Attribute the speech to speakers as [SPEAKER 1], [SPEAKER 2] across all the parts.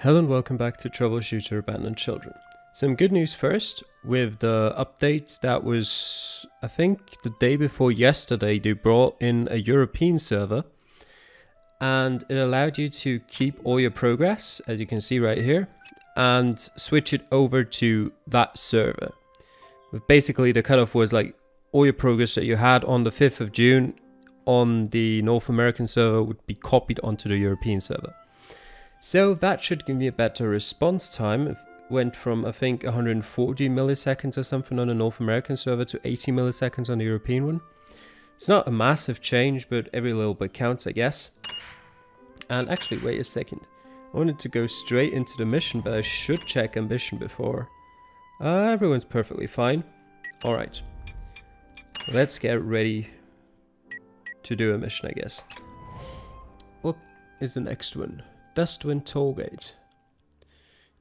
[SPEAKER 1] Hello and welcome back to Troubleshooter Abandoned Children. Some good news first with the update that was, I think, the day before yesterday, they brought in a European server and it allowed you to keep all your progress, as you can see right here, and switch it over to that server. Basically, the cutoff was like all your progress that you had on the 5th of June on the North American server would be copied onto the European server. So that should give me a better response time. It went from I think 140 milliseconds or something on the North American server to 80 milliseconds on the European one. It's not a massive change, but every little bit counts, I guess. And actually, wait a second. I wanted to go straight into the mission, but I should check ambition before. Uh, everyone's perfectly fine. Alright. Let's get ready to do a mission, I guess. What is the next one? Dustwind Tollgate.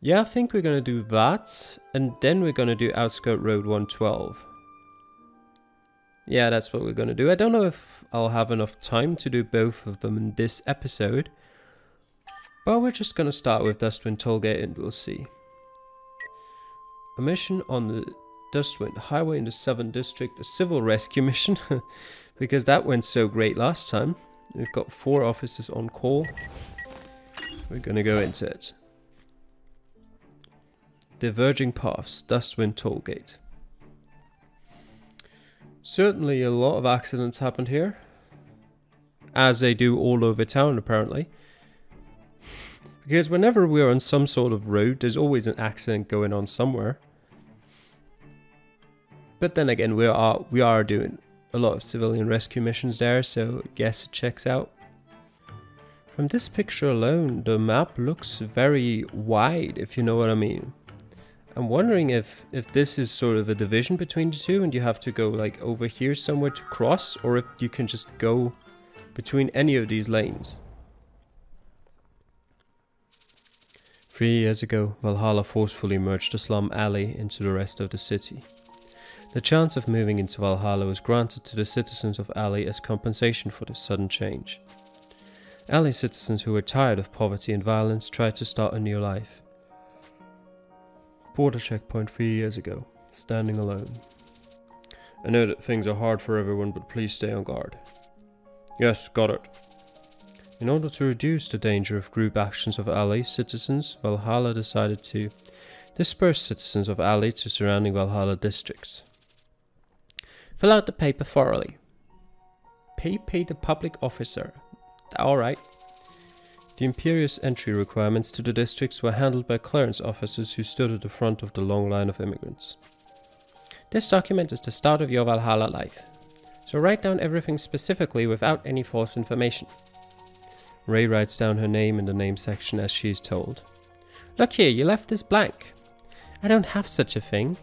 [SPEAKER 1] Yeah, I think we're gonna do that, and then we're gonna do Outskirt Road 112. Yeah, that's what we're gonna do. I don't know if I'll have enough time to do both of them in this episode, but we're just gonna start with Dustwind Tollgate and we'll see. A mission on the Dustwind Highway in the Southern District, a civil rescue mission, because that went so great last time. We've got four officers on call. We're gonna go into it. Diverging Paths, Dustwind Tollgate. Certainly a lot of accidents happened here. As they do all over town apparently. Because whenever we're on some sort of road, there's always an accident going on somewhere. But then again, we are we are doing a lot of civilian rescue missions there, so I guess it checks out. From this picture alone, the map looks very wide, if you know what I mean. I'm wondering if, if this is sort of a division between the two and you have to go like over here somewhere to cross, or if you can just go between any of these lanes. Three years ago, Valhalla forcefully merged the slum alley into the rest of the city. The chance of moving into Valhalla was granted to the citizens of Alley as compensation for this sudden change. Alley citizens who were tired of poverty and violence tried to start a new life. Border checkpoint three years ago, standing alone. I know that things are hard for everyone, but please stay on guard. Yes, got it. In order to reduce the danger of group actions of Alley citizens, Valhalla decided to disperse citizens of Alley to surrounding Valhalla districts. Fill out the paper thoroughly. Pay pay the public officer Alright. The imperious entry requirements to the districts were handled by clearance officers who stood at the front of the long line of immigrants. This document is the start of your Valhalla life, so write down everything specifically without any false information. Ray writes down her name in the name section as she is told. Look here, you left this blank. I don't have such a thing.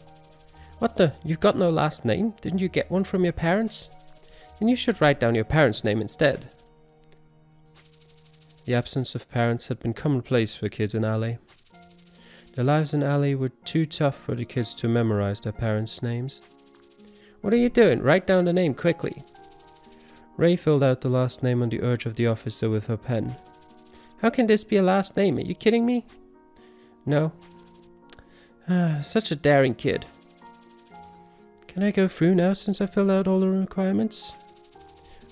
[SPEAKER 1] What the? You've got no last name? Didn't you get one from your parents? Then you should write down your parents' name instead. The absence of parents had been commonplace for kids in Alley. Their lives in Alley were too tough for the kids to memorize their parents' names. What are you doing? Write down the name quickly. Ray filled out the last name on the urge of the officer with her pen. How can this be a last name? Are you kidding me? No. Ah, such a daring kid. Can I go through now since I filled out all the requirements?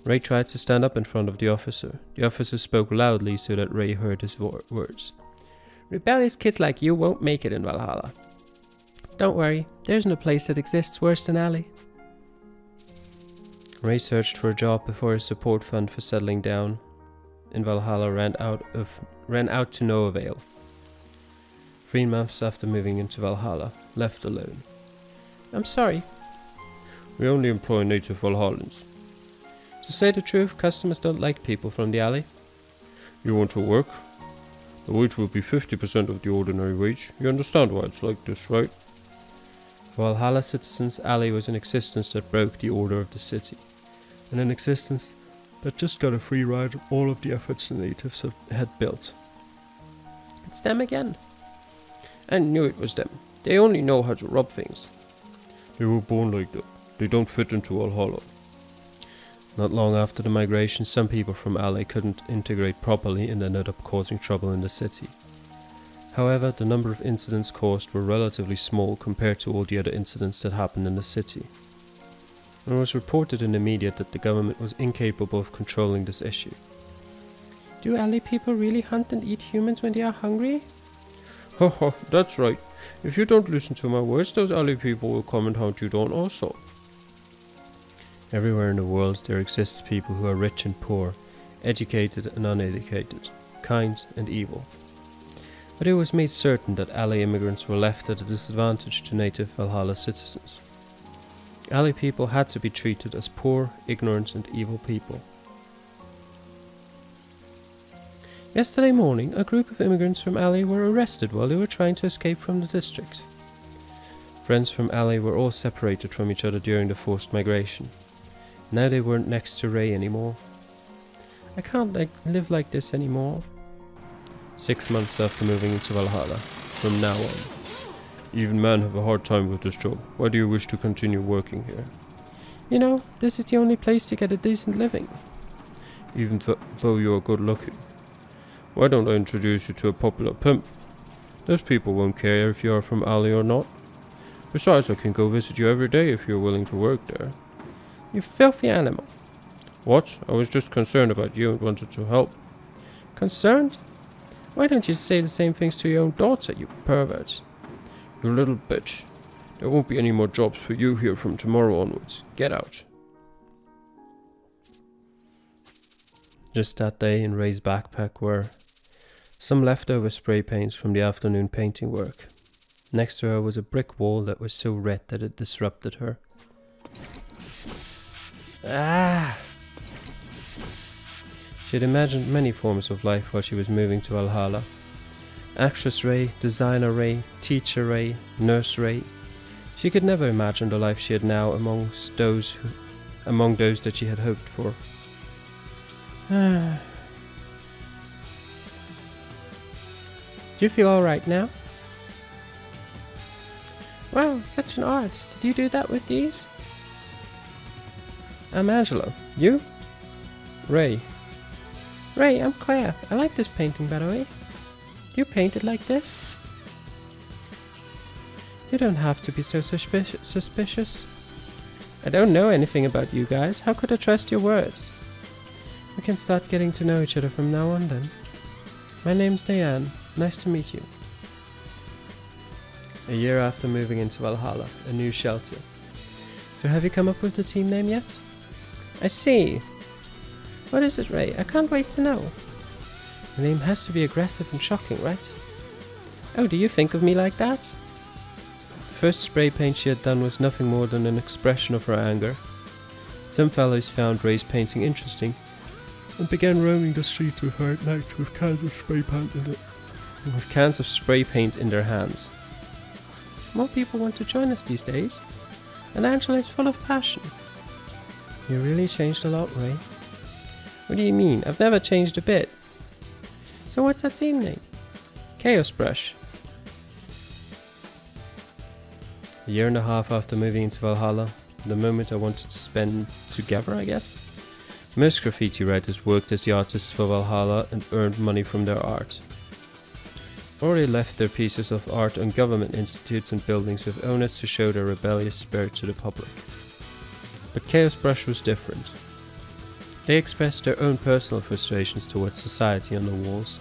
[SPEAKER 1] Ray tried to stand up in front of the officer. The officer spoke loudly so that Ray heard his words. Rebellious kids like you won't make it in Valhalla. Don't worry, there's no place that exists worse than Alley. Ray searched for a job before his support fund for settling down in Valhalla ran out of ran out to no avail. Three months after moving into Valhalla, left alone. I'm sorry.
[SPEAKER 2] We only employ native Valhallans.
[SPEAKER 1] To say the truth, customers don't like people from the alley.
[SPEAKER 2] You want to work? The wage will be 50% of the ordinary wage. You understand why it's like this, right?
[SPEAKER 1] Valhalla citizens, alley was an existence that broke the order of the city. And an existence that just got a free ride on all of the efforts the natives had built. It's them again.
[SPEAKER 2] I knew it was them. They only know how to rob things. They were born like that. They don't fit into Valhalla.
[SPEAKER 1] Not long after the migration, some people from Alley couldn't integrate properly and ended up causing trouble in the city. However, the number of incidents caused were relatively small compared to all the other incidents that happened in the city. It was reported in the media that the government was incapable of controlling this issue.
[SPEAKER 2] Do alley people really hunt and eat humans when they are hungry?
[SPEAKER 3] Haha, that's right. If you don't listen to my words, those alley people will come and hunt you down also.
[SPEAKER 1] Everywhere in the world there exists people who are rich and poor, educated and uneducated, kind and evil. But it was made certain that Alley immigrants were left at a disadvantage to native Valhalla citizens. Alley people had to be treated as poor, ignorant and evil people. Yesterday morning, a group of immigrants from Alley were arrested while they were trying to escape from the district. Friends from Alley were all separated from each other during the forced migration. Now they weren't next to Ray anymore. I can't like live like this anymore. Six months after moving into Valhalla, from now on.
[SPEAKER 3] Even men have a hard time with this job. Why do you wish to continue working here?
[SPEAKER 2] You know, this is the only place to get a decent living.
[SPEAKER 3] Even th though you are good looking. Why don't I introduce you to a popular pimp? Those people won't care if you are from Alley or not. Besides, I can go visit you every day if you're willing to work there.
[SPEAKER 2] You filthy animal.
[SPEAKER 3] What? I was just concerned about you and wanted to help.
[SPEAKER 2] Concerned? Why don't you say the same things to your own daughter, you pervert?
[SPEAKER 3] You little bitch. There won't be any more jobs for you here from tomorrow onwards. Get out.
[SPEAKER 1] Just that day in Ray's backpack were some leftover spray paints from the afternoon painting work. Next to her was a brick wall that was so red that it disrupted her. Ah! She had imagined many forms of life while she was moving to Valhalla. Actress Ray, designer Ray, teacher Ray, nurse Ray. She could never imagine the life she had now amongst those who, among those that she had hoped for.
[SPEAKER 2] Do you feel alright now? Wow, such an art. Did you do that with these?
[SPEAKER 1] I'm Angelo. You?
[SPEAKER 2] Ray. Ray, I'm Claire. I like this painting, by the way. You painted like this? You don't have to be so suspicious. suspicious. I don't know anything about you guys. How could I trust your words? We can start getting to know each other from now on then. My name's Diane. Nice to meet you.
[SPEAKER 1] A year after moving into Valhalla, a new shelter. So have you come up with the team name yet?
[SPEAKER 2] I see. What is it, Ray? I can't wait to know.
[SPEAKER 1] The name has to be aggressive and shocking, right?
[SPEAKER 2] Oh, do you think of me like that?
[SPEAKER 1] The first spray paint she had done was nothing more than an expression of her anger. Some fellows found Ray's painting interesting and began roaming the streets with her at night with cans of spray paint in it. With cans of spray paint in their hands.
[SPEAKER 2] More people want to join us these days, and Angela is full of passion.
[SPEAKER 1] You really changed a lot, Ray.
[SPEAKER 2] What do you mean? I've never changed a bit. So what's that team name?
[SPEAKER 1] Chaos Brush. A year and a half after moving into Valhalla, the moment I wanted to spend together, I guess. Most graffiti writers worked as the artists for Valhalla and earned money from their art. Or they left their pieces of art on government institutes and buildings with owners to show their rebellious spirit to the public. But Chaos Brush was different. They expressed their own personal frustrations towards society on the walls.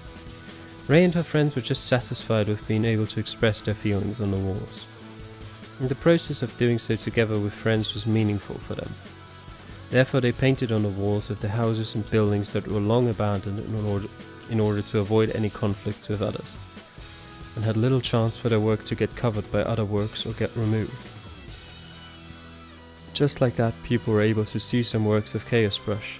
[SPEAKER 1] Ray and her friends were just satisfied with being able to express their feelings on the walls. And the process of doing so together with friends was meaningful for them. Therefore, they painted on the walls of the houses and buildings that were long abandoned in order, in order to avoid any conflicts with others, and had little chance for their work to get covered by other works or get removed. Just like that, people were able to see some works of Chaos Brush.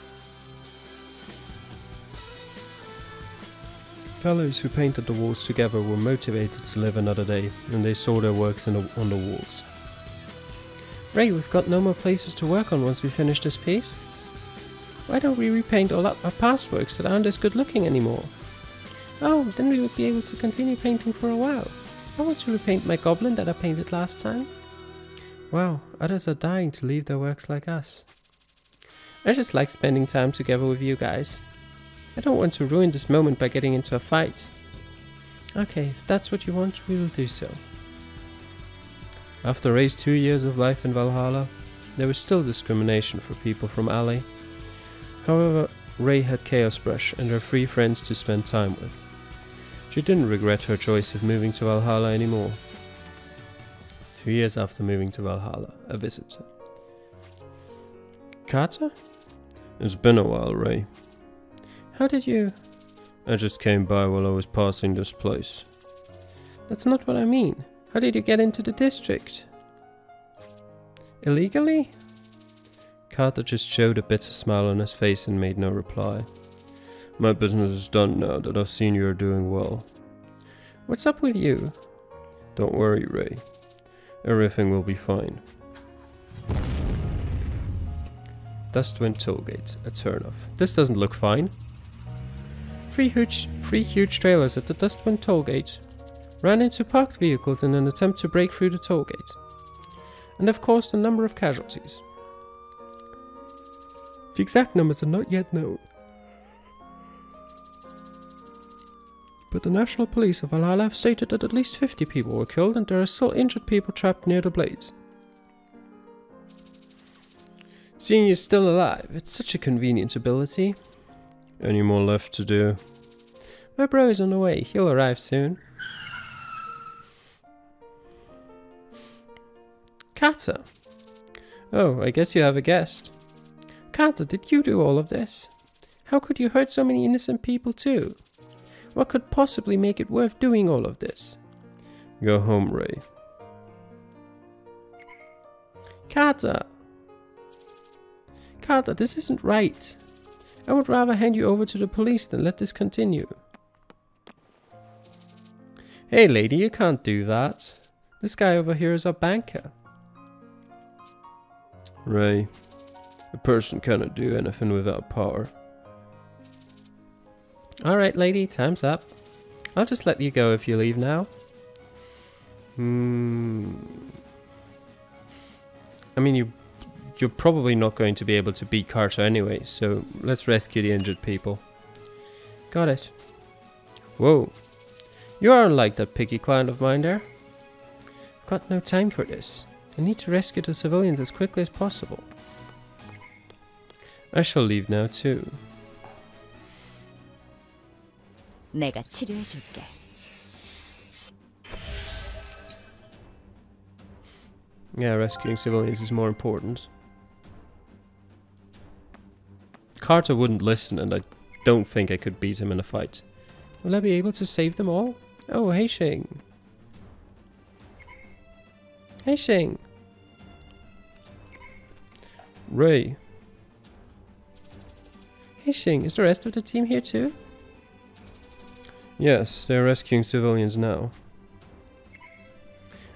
[SPEAKER 1] Fellows who painted the walls together were motivated to live another day, and they saw their works the, on the walls.
[SPEAKER 2] Ray, we've got no more places to work on once we finish this piece. Why don't we repaint all our past works that aren't as good looking anymore? Oh, then we would be able to continue painting for a while. I want to repaint my goblin that I painted last time.
[SPEAKER 1] Wow, others are dying to leave their works like us.
[SPEAKER 2] I just like spending time together with you guys. I don't want to ruin this moment by getting into a fight. Okay, if that's what you want, we will do so.
[SPEAKER 1] After Ray's two years of life in Valhalla, there was still discrimination for people from Alley. However, Ray had Chaos Brush and her three friends to spend time with. She didn't regret her choice of moving to Valhalla anymore. Two years after moving to Valhalla, a visitor.
[SPEAKER 2] Carter?
[SPEAKER 3] It's been a while, Ray.
[SPEAKER 2] How did you...
[SPEAKER 3] I just came by while I was passing this place.
[SPEAKER 2] That's not what I mean. How did you get into the district? Illegally?
[SPEAKER 1] Carter just showed a bitter smile on his face and made no reply.
[SPEAKER 3] My business is done now that I've seen you're doing well.
[SPEAKER 2] What's up with you?
[SPEAKER 3] Don't worry, Ray. Everything will be fine.
[SPEAKER 1] Dustwind Tollgate, a turnoff. This doesn't look fine.
[SPEAKER 2] Three huge, three huge trailers at the Dustwind Tollgate ran into parked vehicles in an attempt to break through the tollgate, and have caused a number of casualties. The exact numbers are not yet known. But the National Police of Valhalla have stated that at least 50 people were killed and there are still injured people trapped near the blades. Seeing you're still alive, it's such a convenient ability.
[SPEAKER 3] Any more left to do?
[SPEAKER 2] My bro is on the way, he'll arrive soon. Carter! Oh, I guess you have a guest. Carter, did you do all of this? How could you hurt so many innocent people too? What could possibly make it worth doing all of this?
[SPEAKER 3] Go home, Ray.
[SPEAKER 2] Carter! Carter, this isn't right. I would rather hand you over to the police than let this continue. Hey lady, you can't do that. This guy over here is a banker.
[SPEAKER 3] Ray, a person cannot do anything without power.
[SPEAKER 2] Alright lady, time's up. I'll just let you go if you leave now.
[SPEAKER 1] Hmm. I mean, you, you're probably not going to be able to beat Carter anyway, so let's rescue the injured people.
[SPEAKER 2] Got it.
[SPEAKER 1] Whoa.
[SPEAKER 2] You are like that picky client of mine there. I've got no time for this. I need to rescue the civilians as quickly as possible.
[SPEAKER 1] I shall leave now too.
[SPEAKER 4] 내가 치료해 줄게.
[SPEAKER 1] Yeah, rescuing civilians is more important. Carter wouldn't listen and I don't think I could beat him in a fight.
[SPEAKER 2] Will I be able to save them all? Oh, hey Shing. Heissing.
[SPEAKER 1] Ray.
[SPEAKER 2] Heissing, is the rest of the team here too?
[SPEAKER 1] Yes, they're rescuing civilians now.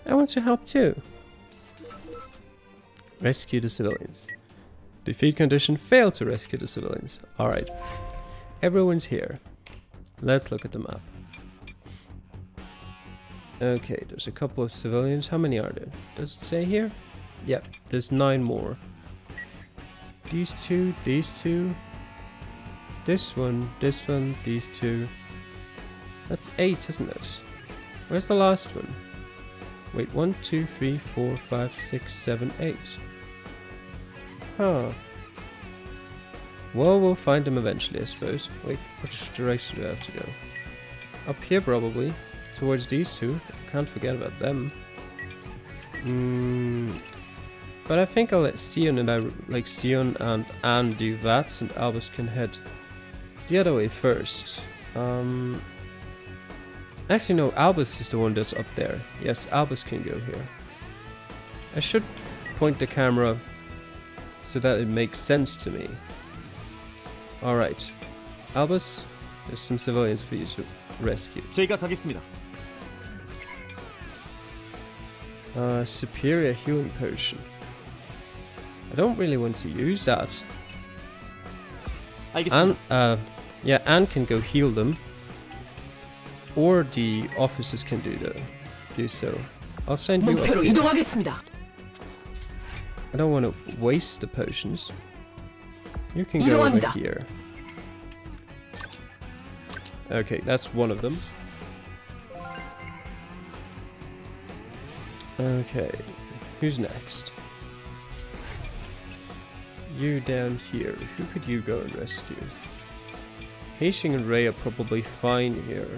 [SPEAKER 2] I want to help too.
[SPEAKER 1] Rescue the civilians. Defeat condition, failed to rescue the civilians. Alright. Everyone's here. Let's look at the map. Okay, there's a couple of civilians. How many are there? Does it say here? Yep, there's nine more. These two, these two, this one, this one, these two. That's eight, isn't it? Where's the last one? Wait, one, two, three, four, five, six, seven, eight. Huh. Well, we'll find them eventually, I suppose. Wait, which direction do I have to go? Up here, probably. Towards these two. Can't forget about them. Mm, but I think I'll let Sion and I, like Sion and Anne do that, and Albus can head the other way first. Um, Actually, no, Albus is the one that's up there. Yes, Albus can go here. I should point the camera so that it makes sense to me. Alright. Albus, there's some civilians for you to rescue. Uh, superior healing potion. I don't really want to use that.
[SPEAKER 5] I guess.
[SPEAKER 1] And, uh, yeah, Anne can go heal them Or the officers can do the, do so. I'll send you up
[SPEAKER 4] 목표로
[SPEAKER 1] here.
[SPEAKER 4] 이동하겠습니다.
[SPEAKER 1] I don't want to waste the potions. You can go over
[SPEAKER 4] 이동합니다.
[SPEAKER 1] here. Okay, that's one of them. Okay, who's next? You down here. Who could you go and rescue? Hastings and Ray are probably fine here.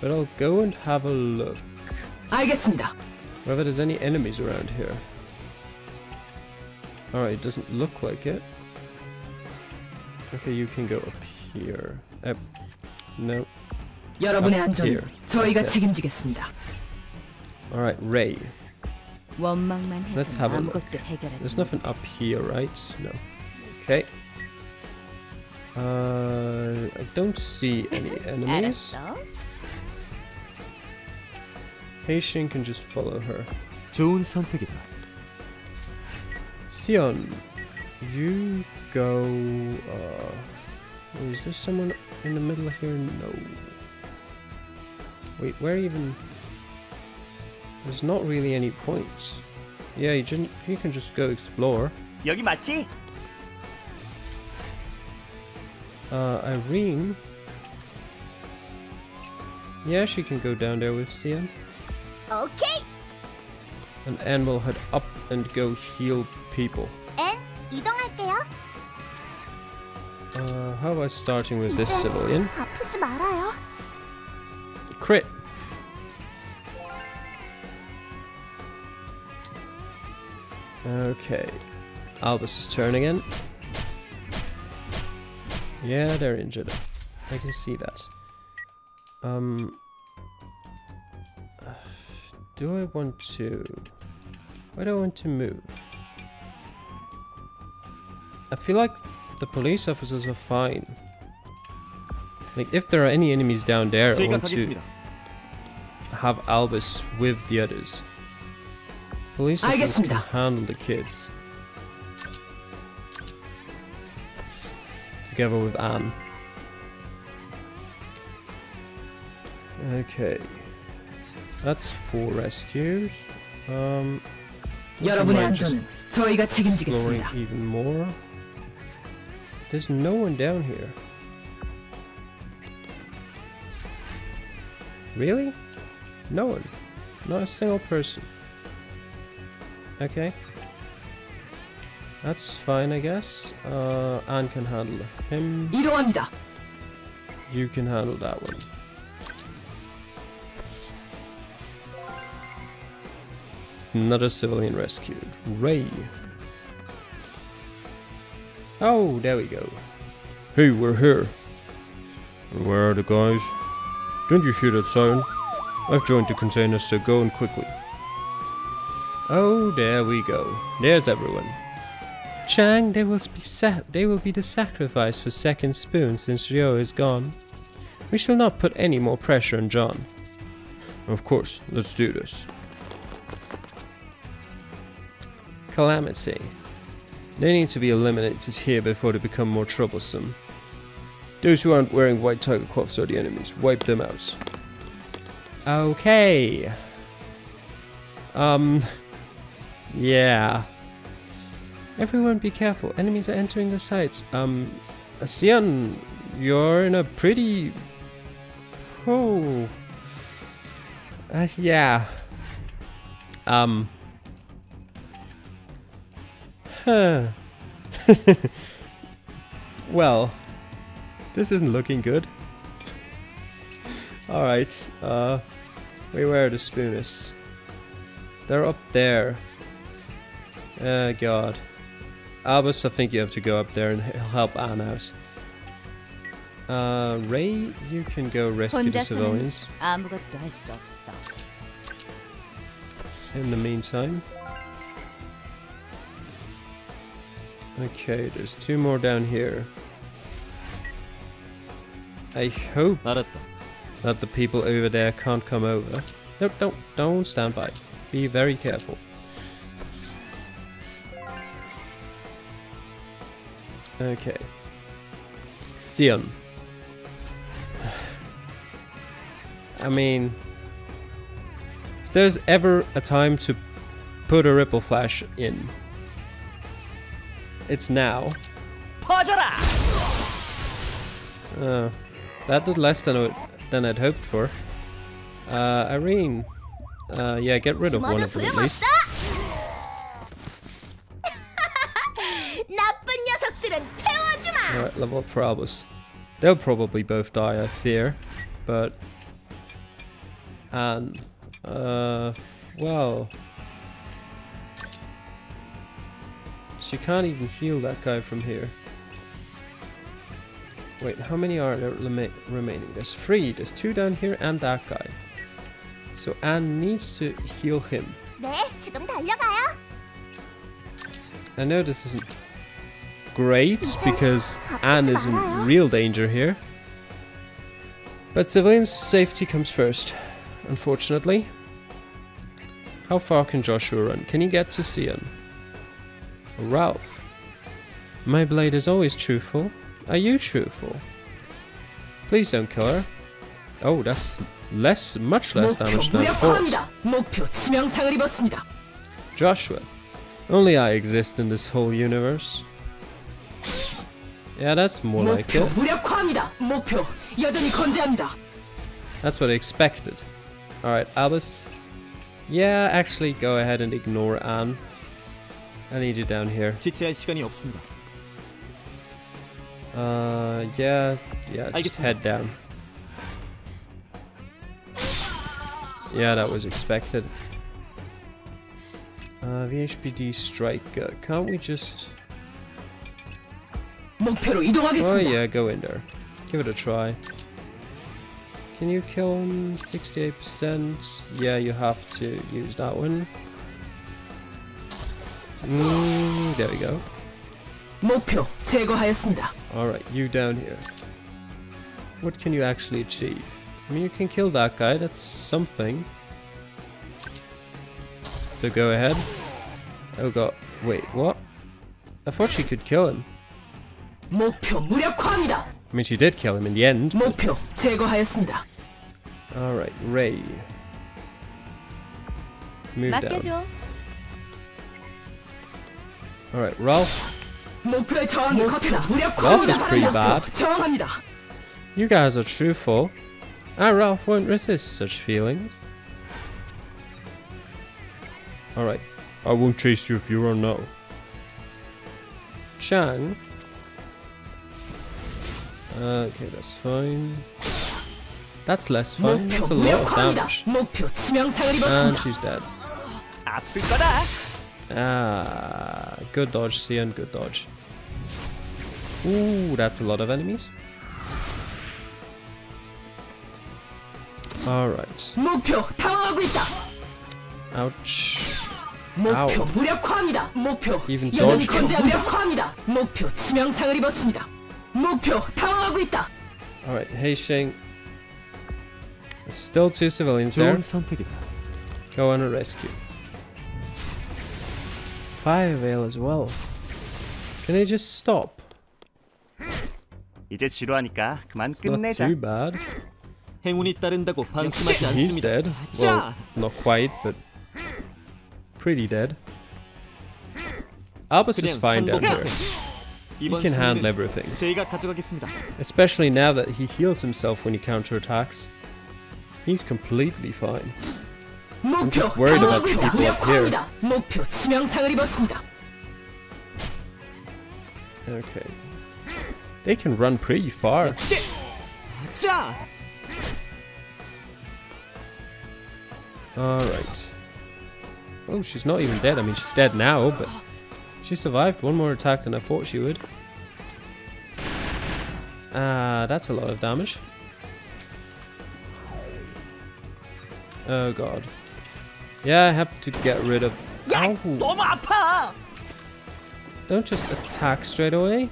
[SPEAKER 1] But I'll go and have a look.
[SPEAKER 5] 알겠습니다.
[SPEAKER 1] Whether there's any enemies around here. Alright, it doesn't look like it. Okay, you can go up here. Uh, no.
[SPEAKER 5] 여러분의
[SPEAKER 1] Up
[SPEAKER 5] 안전은
[SPEAKER 1] here.
[SPEAKER 5] 저희가
[SPEAKER 1] That's it.
[SPEAKER 5] 책임지겠습니다.
[SPEAKER 1] Alright, Ray.
[SPEAKER 4] 원망만
[SPEAKER 1] Let's
[SPEAKER 4] 해서
[SPEAKER 1] have a look.
[SPEAKER 4] 아무것도 해결하지
[SPEAKER 1] There's nothing up here, right? No. Okay. Uh, I don't see any enemies. Heissing can just follow her.
[SPEAKER 6] 좋은 선택이다.
[SPEAKER 1] Sion, you go. Uh, is there someone in the middle here? No. Wait, where even? There's not really any points. Yeah, you can, you can just go explore.
[SPEAKER 6] 여기 맞지?
[SPEAKER 1] Uh, Irene. Yeah, she can go down there with Sion.
[SPEAKER 7] 오케이.
[SPEAKER 1] And Anne will head up and go heal people.
[SPEAKER 7] 앤 이동할게요.
[SPEAKER 1] Uh, how about starting with this
[SPEAKER 7] 이제
[SPEAKER 1] civilian?
[SPEAKER 7] 아프지 말아요.
[SPEAKER 1] Crit! Okay. Albus' turn again. Yeah, they're injured. I can see that. Um. do I want to... Why do I want to move? I feel like the police officers are fine. Like, if there are any enemies down there, I want to have Albus with the others. Police officers can handle the kids. Together with Anne. Okay. That's four rescues. Um,
[SPEAKER 5] 여러분의
[SPEAKER 1] mind just
[SPEAKER 5] 안전은 저희가
[SPEAKER 1] exploring
[SPEAKER 5] 책임지겠습니다.
[SPEAKER 1] even more. There's no one down here. Really? No one. Not a single person. Okay. That's fine, I guess. Uh, Anne can handle him.
[SPEAKER 5] 이동합니다.
[SPEAKER 1] You can handle that one. Another civilian rescued. Ray. Oh, there we go.
[SPEAKER 3] Hey, we're here. Where are the guys? Don't you hear that siren? I've joined the containers, so go in quickly.
[SPEAKER 1] Oh, there we go. There's everyone. Chang, they will be sa- they will be the sacrifice for Second Spoon since Ryo is gone. We shall not put any more pressure on John.
[SPEAKER 3] Of course, let's do this.
[SPEAKER 1] Calamity. They need to be eliminated here before they become more troublesome.
[SPEAKER 3] Those who aren't wearing white tiger cloths are the enemies. Wipe them out.
[SPEAKER 1] Okay. Um. Yeah. Everyone be careful. Enemies are entering the sites. Um. Sion, you're in a pretty. Oh. Uh, yeah. Um. Well, this isn't looking good. Alright, uh, where are the spoonists? They're up there. Oh god. Albus, I think you have to go up there and help Anne out. Uh, Ray, you can go rescue the civilians. In the meantime. Okay, there's two more down here. I hope that the people over there can't come over. No, don't, don't stand by. Be very careful. Okay. Sion. I mean, if there's ever a time to put a ripple flash in, it's now. Uh, that did less than, than I'd hoped for. Uh, Irene. Uh, yeah, get rid of one of them at least. Alright, level up for Albus. They'll probably both die, I fear. But... And... Uh... Well... She can't even heal that guy from here. Wait, how many are there rema- remaining? There's three. There's two down here and that guy. So Anne needs to heal him.
[SPEAKER 7] 네, 지금 달려가요.
[SPEAKER 1] I know this isn't great because Anne is in real danger here. But civilians' safety comes first, unfortunately. How far can Joshua run? Can he get to Sion? Ralph. My blade is always truthful. Are you truthful? Please don't kill her. Oh, that's less, much less damage than
[SPEAKER 5] before.
[SPEAKER 1] Joshua. Only I exist in this whole universe. Yeah, that's more like it. That's what I expected. Alright, Albus. Yeah, actually go ahead and ignore Anne. I need you down here.
[SPEAKER 6] 지체할 시간이 없습니다.
[SPEAKER 1] Uh, yeah, yeah, just
[SPEAKER 6] 알겠습니다.
[SPEAKER 1] head down. Yeah, that was expected. Uh, VHPD Striker. Can't we just...
[SPEAKER 5] 목표로
[SPEAKER 1] Oh
[SPEAKER 5] 이동하겠습니다.
[SPEAKER 1] yeah, go in there. Give it a try. Can you kill him? 68%. Yeah, you have to use that one. Mm, there we go.
[SPEAKER 5] 목표 제거하였습니다.
[SPEAKER 1] Alright, you down here. What can you actually achieve? I mean, you can kill that guy, that's something. So go ahead. Oh god, wait, what? I thought she could kill him.
[SPEAKER 5] 목표 무력화합니다.
[SPEAKER 1] I mean, she did kill him in the end. but-
[SPEAKER 5] 목표 제거하였습니다.
[SPEAKER 1] Alright, Ray. Move down.
[SPEAKER 4] 맡겨줘.
[SPEAKER 1] Alright, Ralph. Ralph is pretty bad. You guys are truthful. I, Ralph won't resist such feelings. Alright. I won't chase you if you run now. Chang. Okay, that's fine. That's less
[SPEAKER 5] fun.
[SPEAKER 1] That's a lot of damage. And she's dead.
[SPEAKER 6] 아플 거다.
[SPEAKER 1] Ah, good dodge, Sion, good dodge. Ooh, that's a lot of enemies. Alright.
[SPEAKER 5] 목표 당황하고 있다.
[SPEAKER 1] Ouch.
[SPEAKER 5] 목표
[SPEAKER 1] 아우.
[SPEAKER 5] 무력화합니다. 목표
[SPEAKER 1] Even
[SPEAKER 5] 여전히
[SPEAKER 1] dodged.
[SPEAKER 5] 건재 무력화합니다. 목표 치명상을 입었습니다. 목표 당황하고 있다.
[SPEAKER 1] Alright, Heisheng. Still two civilians there.
[SPEAKER 6] 좋은 선택이다.
[SPEAKER 1] Go on a rescue. Fire Veil as well. Can they just stop?
[SPEAKER 6] 이제 지루하니까 그만
[SPEAKER 1] It's not
[SPEAKER 6] 끝내자.
[SPEAKER 1] too bad.
[SPEAKER 6] 행운이 따른다고 방심하지
[SPEAKER 1] He's
[SPEAKER 6] 않습니다.
[SPEAKER 1] dead. Well,
[SPEAKER 6] 자,
[SPEAKER 1] not quite, but pretty dead. Albus is
[SPEAKER 6] 그냥
[SPEAKER 1] fine down here.
[SPEAKER 6] 항복하세요.
[SPEAKER 1] He
[SPEAKER 6] 이번
[SPEAKER 1] can handle
[SPEAKER 6] 승리는
[SPEAKER 1] everything.
[SPEAKER 6] 제가 가져가겠습니다.
[SPEAKER 1] Especially now that he heals himself when he counterattacks. He's completely fine.
[SPEAKER 5] I'm
[SPEAKER 1] just worried about
[SPEAKER 5] the
[SPEAKER 1] people up here. Okay. They can run pretty far. Alright. Oh, she's not even dead. I mean, she's dead now, but she survived one more attack than I thought she would. Ah, uh, that's a lot of damage. Oh god. Yeah, I have to get rid of... Ow. Don't just attack straight away.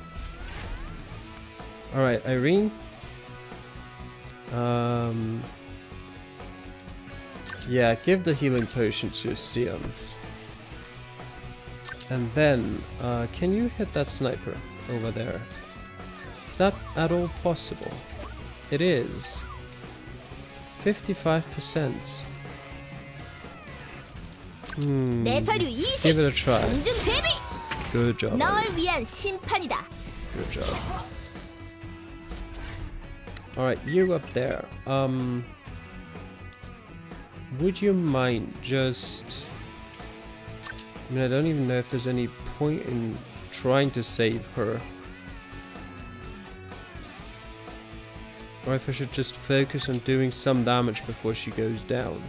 [SPEAKER 1] Alright, Irene. Um, yeah, give the healing potion to Sion. And then, uh, can you hit that sniper over there? Is that at all possible? It is. 55%. Hmm. Give it a try. Good job. Good job. Alright, you up there. Um, would you mind just... I mean, I don't even know if there's any point in trying to save her. Or if I should just focus on doing some damage before she goes down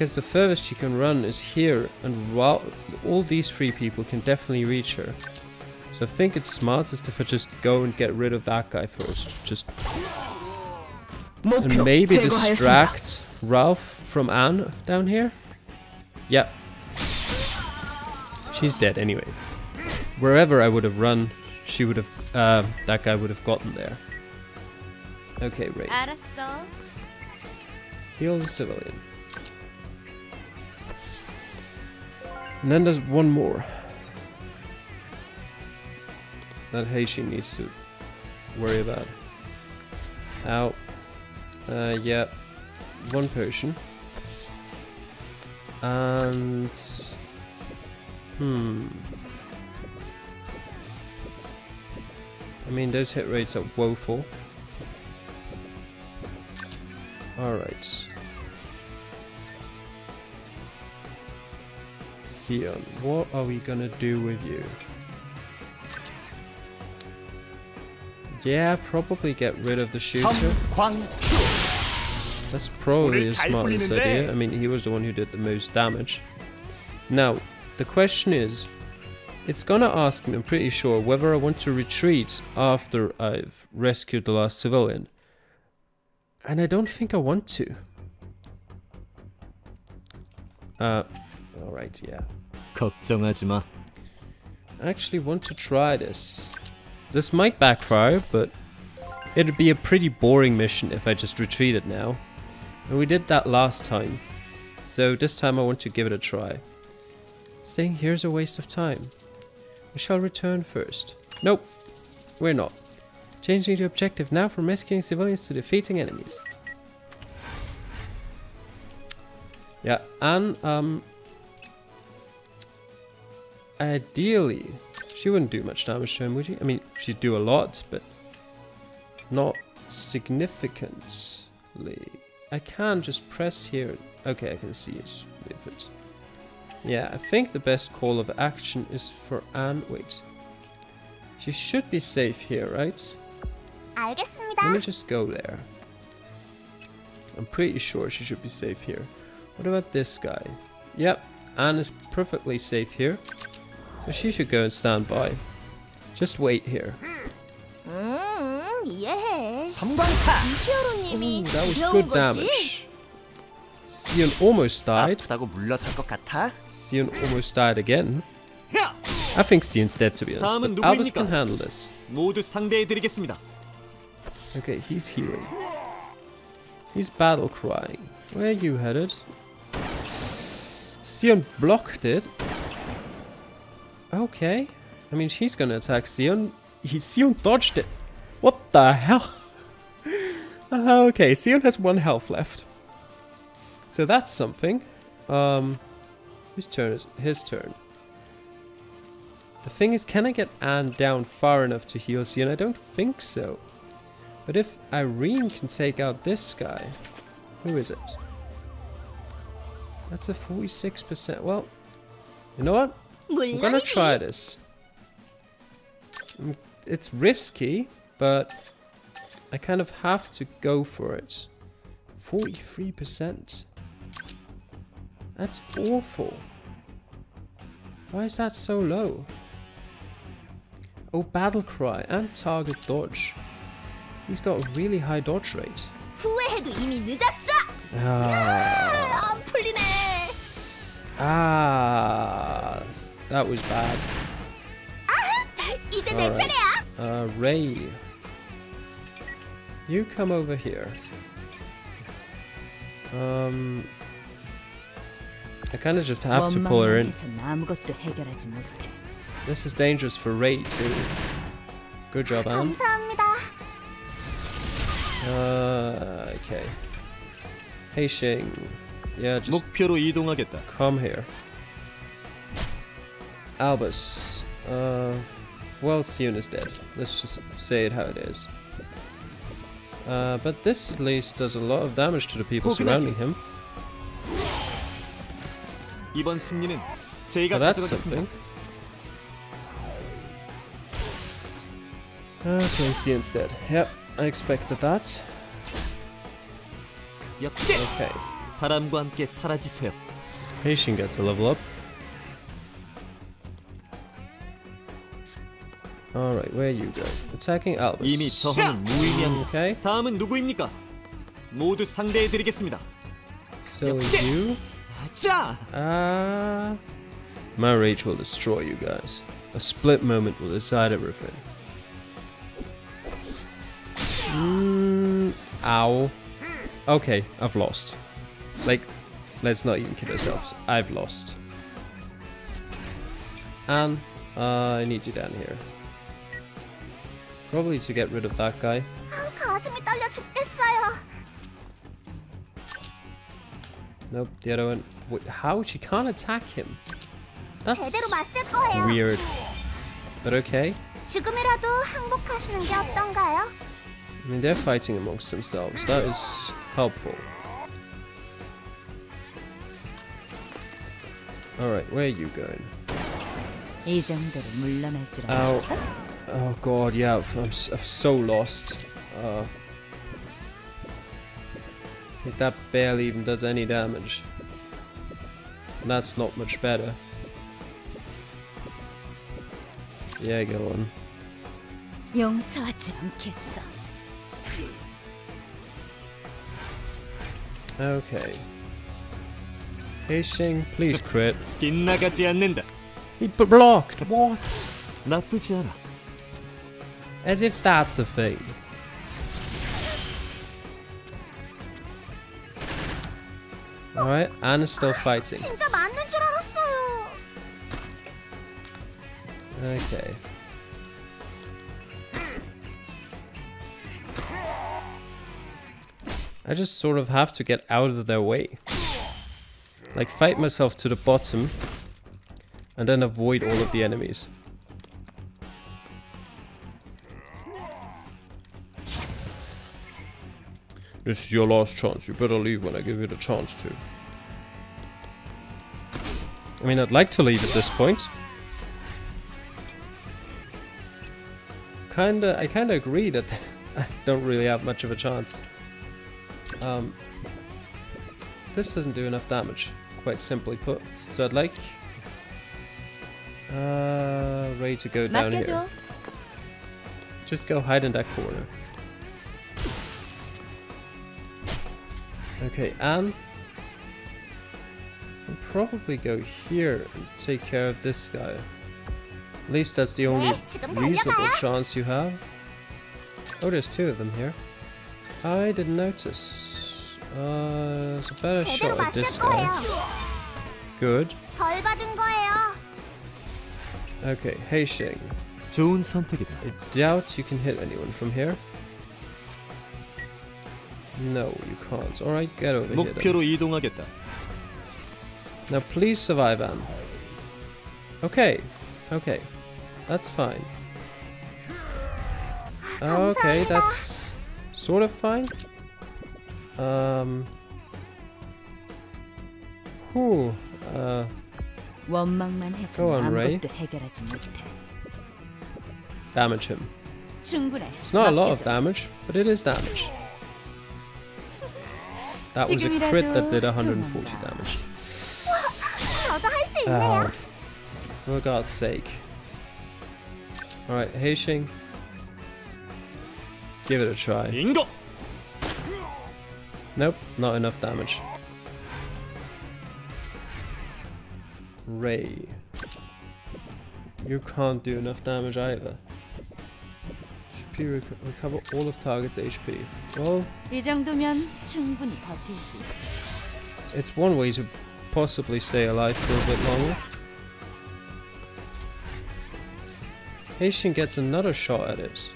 [SPEAKER 1] because the furthest she can run is here and while all these three people can definitely reach her. So I think it's smartest if I just go and get rid of that guy first. Just and maybe distract Ralph from Anne down here. Yeah. She's dead anyway. Wherever I would have run, she would have uh, that guy would have gotten there. Okay,
[SPEAKER 7] right.
[SPEAKER 1] Heal the civilian. And then there's one more. That Heissing needs to worry about. Ow. Uh, yeah. One potion. And... Hmm. I mean, those hit rates are woeful. Alright. Uh, what are we gonna do with you? Yeah, probably get rid of the shooter. That's probably the smartest idea. I mean, he was the one who did the most damage. Now, the question is, it's gonna ask me, I'm pretty sure, whether I want to retreat after I've rescued the last civilian. And I don't think I want to. Uh, Alright, yeah. I actually want to try this. This might backfire, but it'd be a pretty boring mission if I just retreated now. And we did that last time. So this time I want to give it a try. Staying here is a waste of time. We shall return first. Nope, we're not. Changing the objective now from rescuing civilians to defeating enemies. Yeah, and um, ideally, she wouldn't do much damage to him, would she? I mean, she'd do a lot, but not significantly. I can just press here. Okay, I can see it with it. Yeah, I think the best call of action is for Anne. Wait. She should be safe here, right? Let
[SPEAKER 7] 알겠습니다.
[SPEAKER 1] me just go there. I'm pretty sure she should be safe here. What about this guy? Yep, Anne is perfectly safe here. So she should go and stand by. Just wait here.
[SPEAKER 7] Mm, yes.
[SPEAKER 1] That was good damage. Sion almost died. Sion almost died again. I think Sion's dead to be honest, but Albus can handle this. Okay, he's healing. He's battle crying. Where are you headed? Sion blocked it. Okay. I mean, she's gonna attack Sion. He, Sion dodged it. What the hell? Uh, okay, Sion has one health left. So that's something. Um, whose turn is his turn? The thing is, can I get Anne down far enough to heal Sion? I don't think so. But if Irene can take out this guy, who is it? That's a 46%. Well, you know what? I'm gonna try
[SPEAKER 7] 물론이지.
[SPEAKER 1] this. Mm, It's risky, but I kind of have to go for it. 43%. That's awful. Why is that so low? Oh, battle cry and target dodge. He's got a really high dodge rate.
[SPEAKER 7] 후회해도 이미 늦었어.
[SPEAKER 1] Ah,
[SPEAKER 7] 안 풀리네.
[SPEAKER 1] ah, That was bad.
[SPEAKER 7] Right.
[SPEAKER 1] Uh, Ray. You come over here. Um, I kind of just have to pull her in. This is dangerous for Ray too. Good job, Anne. Uh, okay. Hey, Shing. Yeah, just come here. Albus, uh, well, Sion is dead. Let's just say it how it is. Uh, but this at least does a lot of damage to the people surrounding him.
[SPEAKER 6] 이번 승리는
[SPEAKER 1] So
[SPEAKER 6] 제가
[SPEAKER 1] that's
[SPEAKER 6] 가져가겠습니다.
[SPEAKER 1] something. Okay, see instead. Yep, I expected that.
[SPEAKER 6] 역대
[SPEAKER 1] Okay.
[SPEAKER 6] 바람과 함께 사라지세요.
[SPEAKER 1] Haitian gets a level up. Alright, where you go? Attacking Albus.
[SPEAKER 6] 이미 저항은 무의미합니다.
[SPEAKER 1] Okay,
[SPEAKER 6] 다음은 누구입니까? 모두 상대해드리겠습니다.
[SPEAKER 1] so
[SPEAKER 6] Yeah.
[SPEAKER 1] you.
[SPEAKER 6] 자,
[SPEAKER 1] Ah. my rage will destroy you guys. A split moment will decide everything. Mm, ow. Okay, I've lost. Like, let's not even kid ourselves. I've lost. And uh, I need you down here. Probably to get rid of that guy.
[SPEAKER 7] 가슴이 떨려 죽겠어요.
[SPEAKER 1] Nope, the other one. Wait, how? She can't attack him. That's
[SPEAKER 7] 제대로 맞설 거예요.
[SPEAKER 1] weird. But okay.
[SPEAKER 7] 지금이라도 항복하시는 게 어떤가요?
[SPEAKER 1] I mean, they're fighting amongst themselves. That is helpful. Alright, where are you going?
[SPEAKER 4] 이 정도로 물러날 줄
[SPEAKER 1] Ow.
[SPEAKER 4] 알았어?
[SPEAKER 1] Oh god, yeah, I'm, I'm so lost. Uh, that barely even does any damage. And that's not much better. Yeah, go on. Okay. Heissing, please crit. He blocked. What?
[SPEAKER 6] 나쁘지 않아.
[SPEAKER 1] As if that's a feat. Alright, Anna's still fighting. Okay. I just sort of have to get out of their way. Like fight myself to the bottom and then avoid all of the enemies. This is your last chance. You better leave when I give you the chance to. I mean, I'd like to leave at this point. Kinda, I kinda agree that I don't really have much of a chance. Um, this doesn't do enough damage, quite simply put. So I'd like uh, ready to go down here. Just go hide in that corner. Okay, Anne. I'll probably go here and take care of this guy. At least that's the only reasonable chance you have. Oh, there's two of them here. I didn't notice. Uh, there's a better shot at this guy. Good. Okay,
[SPEAKER 6] Heissing.
[SPEAKER 1] I doubt you can hit anyone from here. No, you can't. Alright, get over here then.
[SPEAKER 6] 목표로 이동하겠다.
[SPEAKER 1] Now please survive, Anne. Okay, okay. That's fine. Okay,
[SPEAKER 7] 감사합니다.
[SPEAKER 1] that's sort of fine. Um. Whew. Uh,
[SPEAKER 4] 원망만 해서
[SPEAKER 1] Go on, Ray.
[SPEAKER 4] 아무것도 해결하지 못해.
[SPEAKER 1] damage him.
[SPEAKER 4] 충분해.
[SPEAKER 1] It's not a lot of
[SPEAKER 4] 맡겨줘.
[SPEAKER 1] damage, but it is damage. That was a crit that did 140 damage. Oh, for God's sake. Alright, Heissing. Give it a try. Nope, not enough damage. Ray. You can't do enough damage either rec recover all of target's HP. Well, It's one way to possibly stay alive for a bit longer. Heissing gets another shot at it.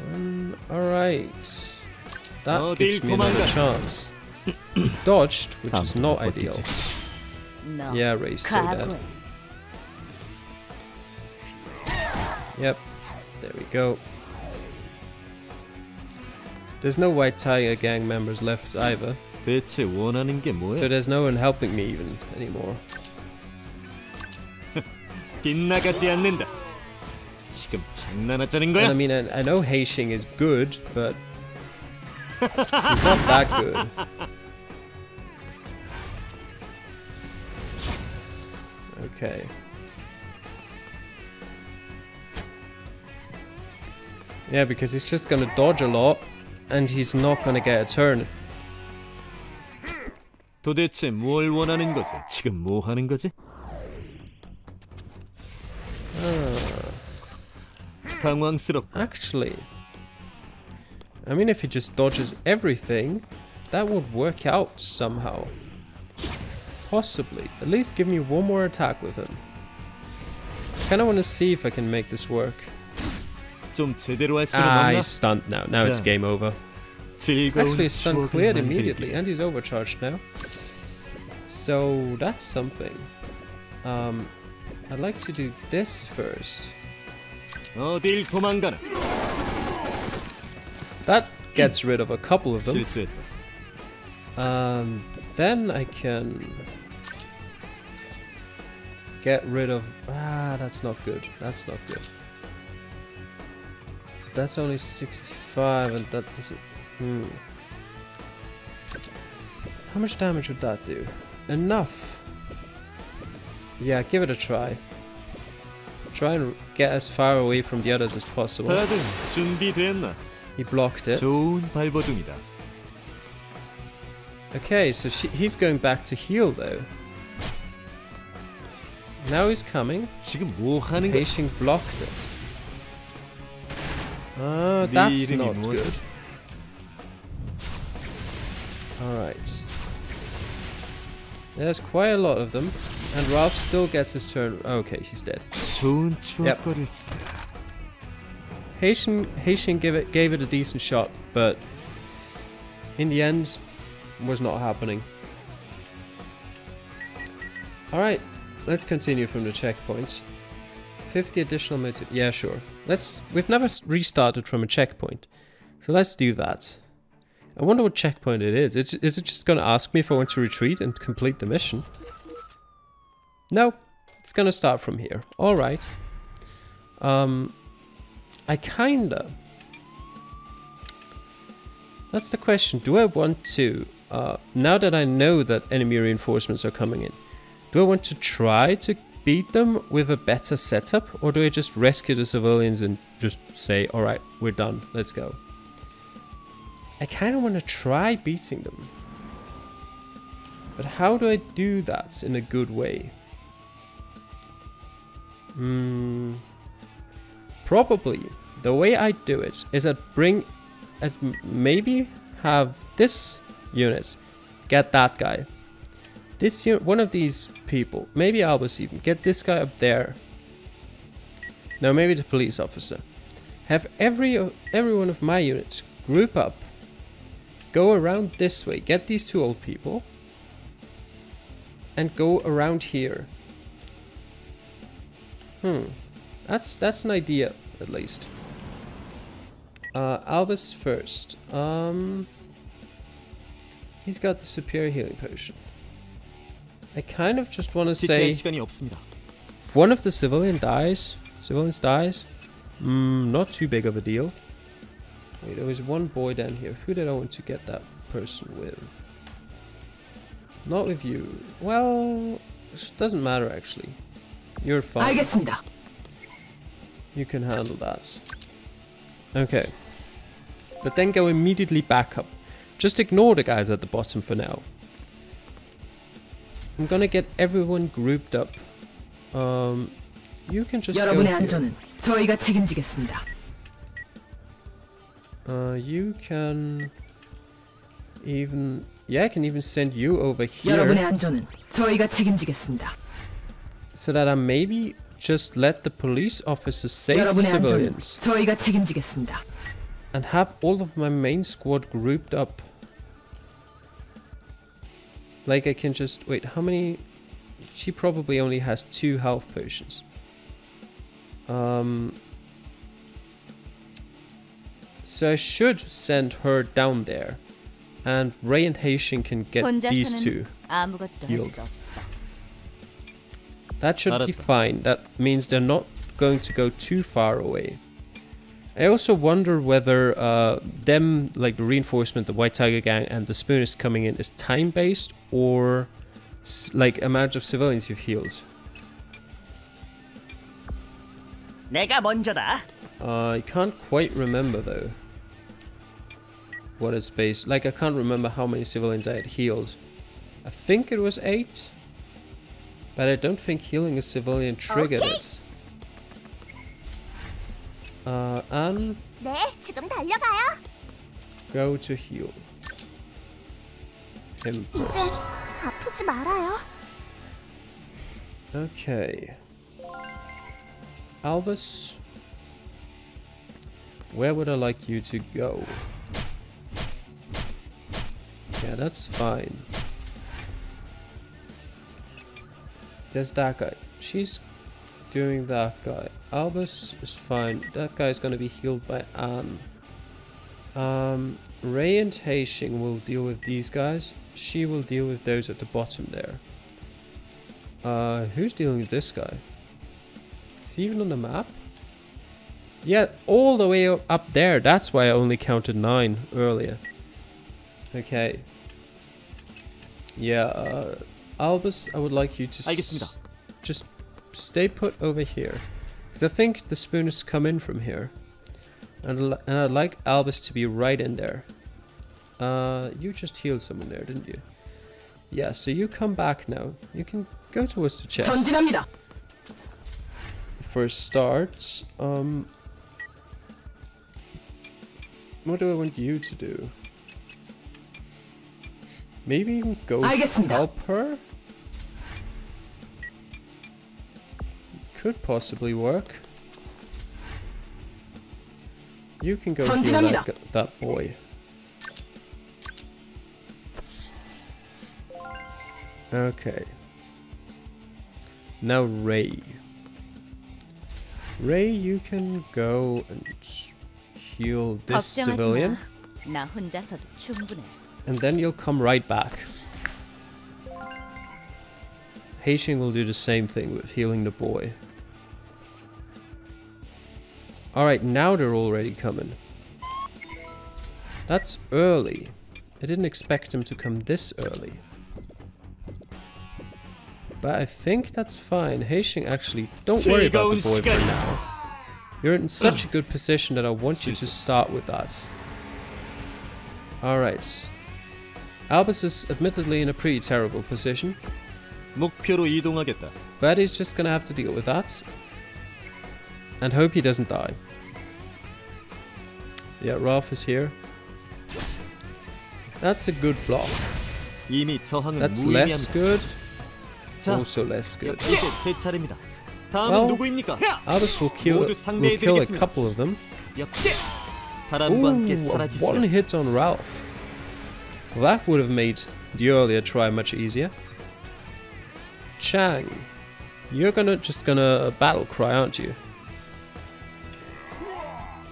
[SPEAKER 1] Um, Alright. That
[SPEAKER 6] no,
[SPEAKER 1] gives me another chance. Dodged, which is not ideal.
[SPEAKER 4] No.
[SPEAKER 1] Yeah, race so dead. Yep, there we go. There's no White Tiger gang members left either. So there's no one helping me even anymore. And I mean, I, I know Heissing is good, but he's not that good. Okay. Yeah, because he's just gonna dodge a lot, and he's not gonna get a turn.
[SPEAKER 6] 도대체 뭘 원하는 거지? 지금 뭐 하는 거지? 당황스럽.
[SPEAKER 1] Actually, I mean, if he just dodges everything, that would work out somehow. Possibly. At least give me one more attack with him. Kinda wanna see if I can make this work.
[SPEAKER 6] 좀 제대로 할 수는
[SPEAKER 1] Ah,
[SPEAKER 6] 없나?
[SPEAKER 1] he's stunned now. Now it's
[SPEAKER 6] 자,
[SPEAKER 1] game over.
[SPEAKER 6] 즐거운
[SPEAKER 1] Actually, his stun
[SPEAKER 6] 추억을
[SPEAKER 1] cleared
[SPEAKER 6] 만들기.
[SPEAKER 1] immediately, and he's overcharged now. So that's something. Um, I'd like to do this first.
[SPEAKER 6] 어딜 도망가나?
[SPEAKER 1] That gets rid of a couple of them.
[SPEAKER 6] 실수했다.
[SPEAKER 1] Um, then I can get rid of. Ah, that's not good. That's not good. that's only 65 and that is it. Hmm. How much damage would that do? Enough! Yeah, give it a try. Try and get as far away from the others as possible. He blocked it. Okay, so she, he's going back to heal though. Now he's coming. Patient blocked it.
[SPEAKER 6] Uh,
[SPEAKER 1] that's not good. Alright. There's quite a lot of them. And Ralph still gets his turn. Okay, he's dead.
[SPEAKER 6] Yep.
[SPEAKER 1] Heissing, Heissing gave it, gave it a decent shot, but in the end, was not happening. Alright, let's continue from the checkpoint. 50 additional motive. Yeah, sure. Let's. We've never restarted from a checkpoint, so let's do that. I wonder what checkpoint it is. Is, is it just gonna ask me if I want to retreat and complete the mission? No, it's gonna start from here. Alright. Um, I kinda. That's the question. Do I want to, uh, now that I know that enemy reinforcements are coming in, do I want to try to beat them with a better setup, or do I just rescue the civilians and just say, alright, we're done, let's go? I kind of want to try beating them. But how do I do that in a good way? Hmm. Probably the way I do it is I'd bring, maybe have this unit get that guy. This unit, one of these people, maybe Albus even, get this guy up there. No, maybe the police officer. Have every every one of my units group up, go around this way, get these two old people, and go around here. Hmm. That's that's an idea, at least. Uh, Albus first. Um, he's got the superior healing potion. I kind of just want to say if one of the civilian dies, civilians dies, mm, not too big of a deal. Wait, there was one boy down here. Who did I want to get that person with? Not with you. Well, it doesn't matter actually. You're fine. You can handle that. Okay. But then go immediately back up. Just ignore the guys at the bottom for now. I'm gonna get everyone grouped up. Um, you can just go
[SPEAKER 5] 여러분의
[SPEAKER 1] here.
[SPEAKER 5] 안전은 저희가 책임지겠습니다.
[SPEAKER 1] Uh, you can even yeah, I can even send you over
[SPEAKER 5] 여러분의
[SPEAKER 1] here
[SPEAKER 5] 안전은 저희가 책임지겠습니다.
[SPEAKER 1] so that I maybe just let the police officers save
[SPEAKER 5] 여러분의 안전은
[SPEAKER 1] civilians
[SPEAKER 5] 저희가 책임지겠습니다.
[SPEAKER 1] and have all of my main squad grouped up. Like I can just, wait, how many? She probably only has two health potions. Um, so I should send her down there. And Ray and Heissing can get these two healed. That should be fine. That means they're not going to go too far away. I also wonder whether uh, them, like the reinforcement, the White Tiger Gang, and the Spooners coming in is time based or like amount of civilians you've healed. Uh, I can't quite remember though what it's based. Like I can't remember how many civilians I had healed. I think it was eight, but I don't think healing a civilian triggered
[SPEAKER 7] okay.
[SPEAKER 1] it. Uh, and
[SPEAKER 7] 네, 지금 달려가요.
[SPEAKER 1] go to heal. Him.
[SPEAKER 7] 이제 아프지 말아요.
[SPEAKER 1] Okay. Albus, where would I like you to go? Yeah, that's fine. There's that guy. She's doing that guy. Albus is fine. That guy's gonna be healed by Anne. Um, Ray and Heissing will deal with these guys. She will deal with those at the bottom there. Uh, who's dealing with this guy? Is he even on the map? Yeah, all the way up there. That's why I only counted nine earlier. Okay. Yeah, uh, Albus, I would like you to stay put over here. Because I think the spoon has come in from here. And, and I'd like Albus to be right in there. Uh, you just healed someone there, didn't you? Yeah, so you come back now. You can go towards the chest. First start, um... What do I want you to do? Maybe even go help her? could possibly work. You can go heal that, that boy. Okay. Now Ray. Ray, you can go and heal this civilian. And then you'll come right back. Heissing will do the same thing with healing the boy. Alright, now they're already coming. That's early. I didn't expect them to come this early. But I think that's fine. Heissing actually, don't worry about the boy for now. You're in such a good position that I want you to start with that. Alright. Albus is admittedly in a pretty terrible position. But he's just gonna have to deal with that. And hope he doesn't die. Yeah, Ralph is here. That's a good block. That's less good. Also less good. Well, Aldous will kill, will kill a couple of them. Ooh, one hit on Ralph. That would have made the earlier try much easier. Chang, you're gonna just gonna battle cry, aren't you?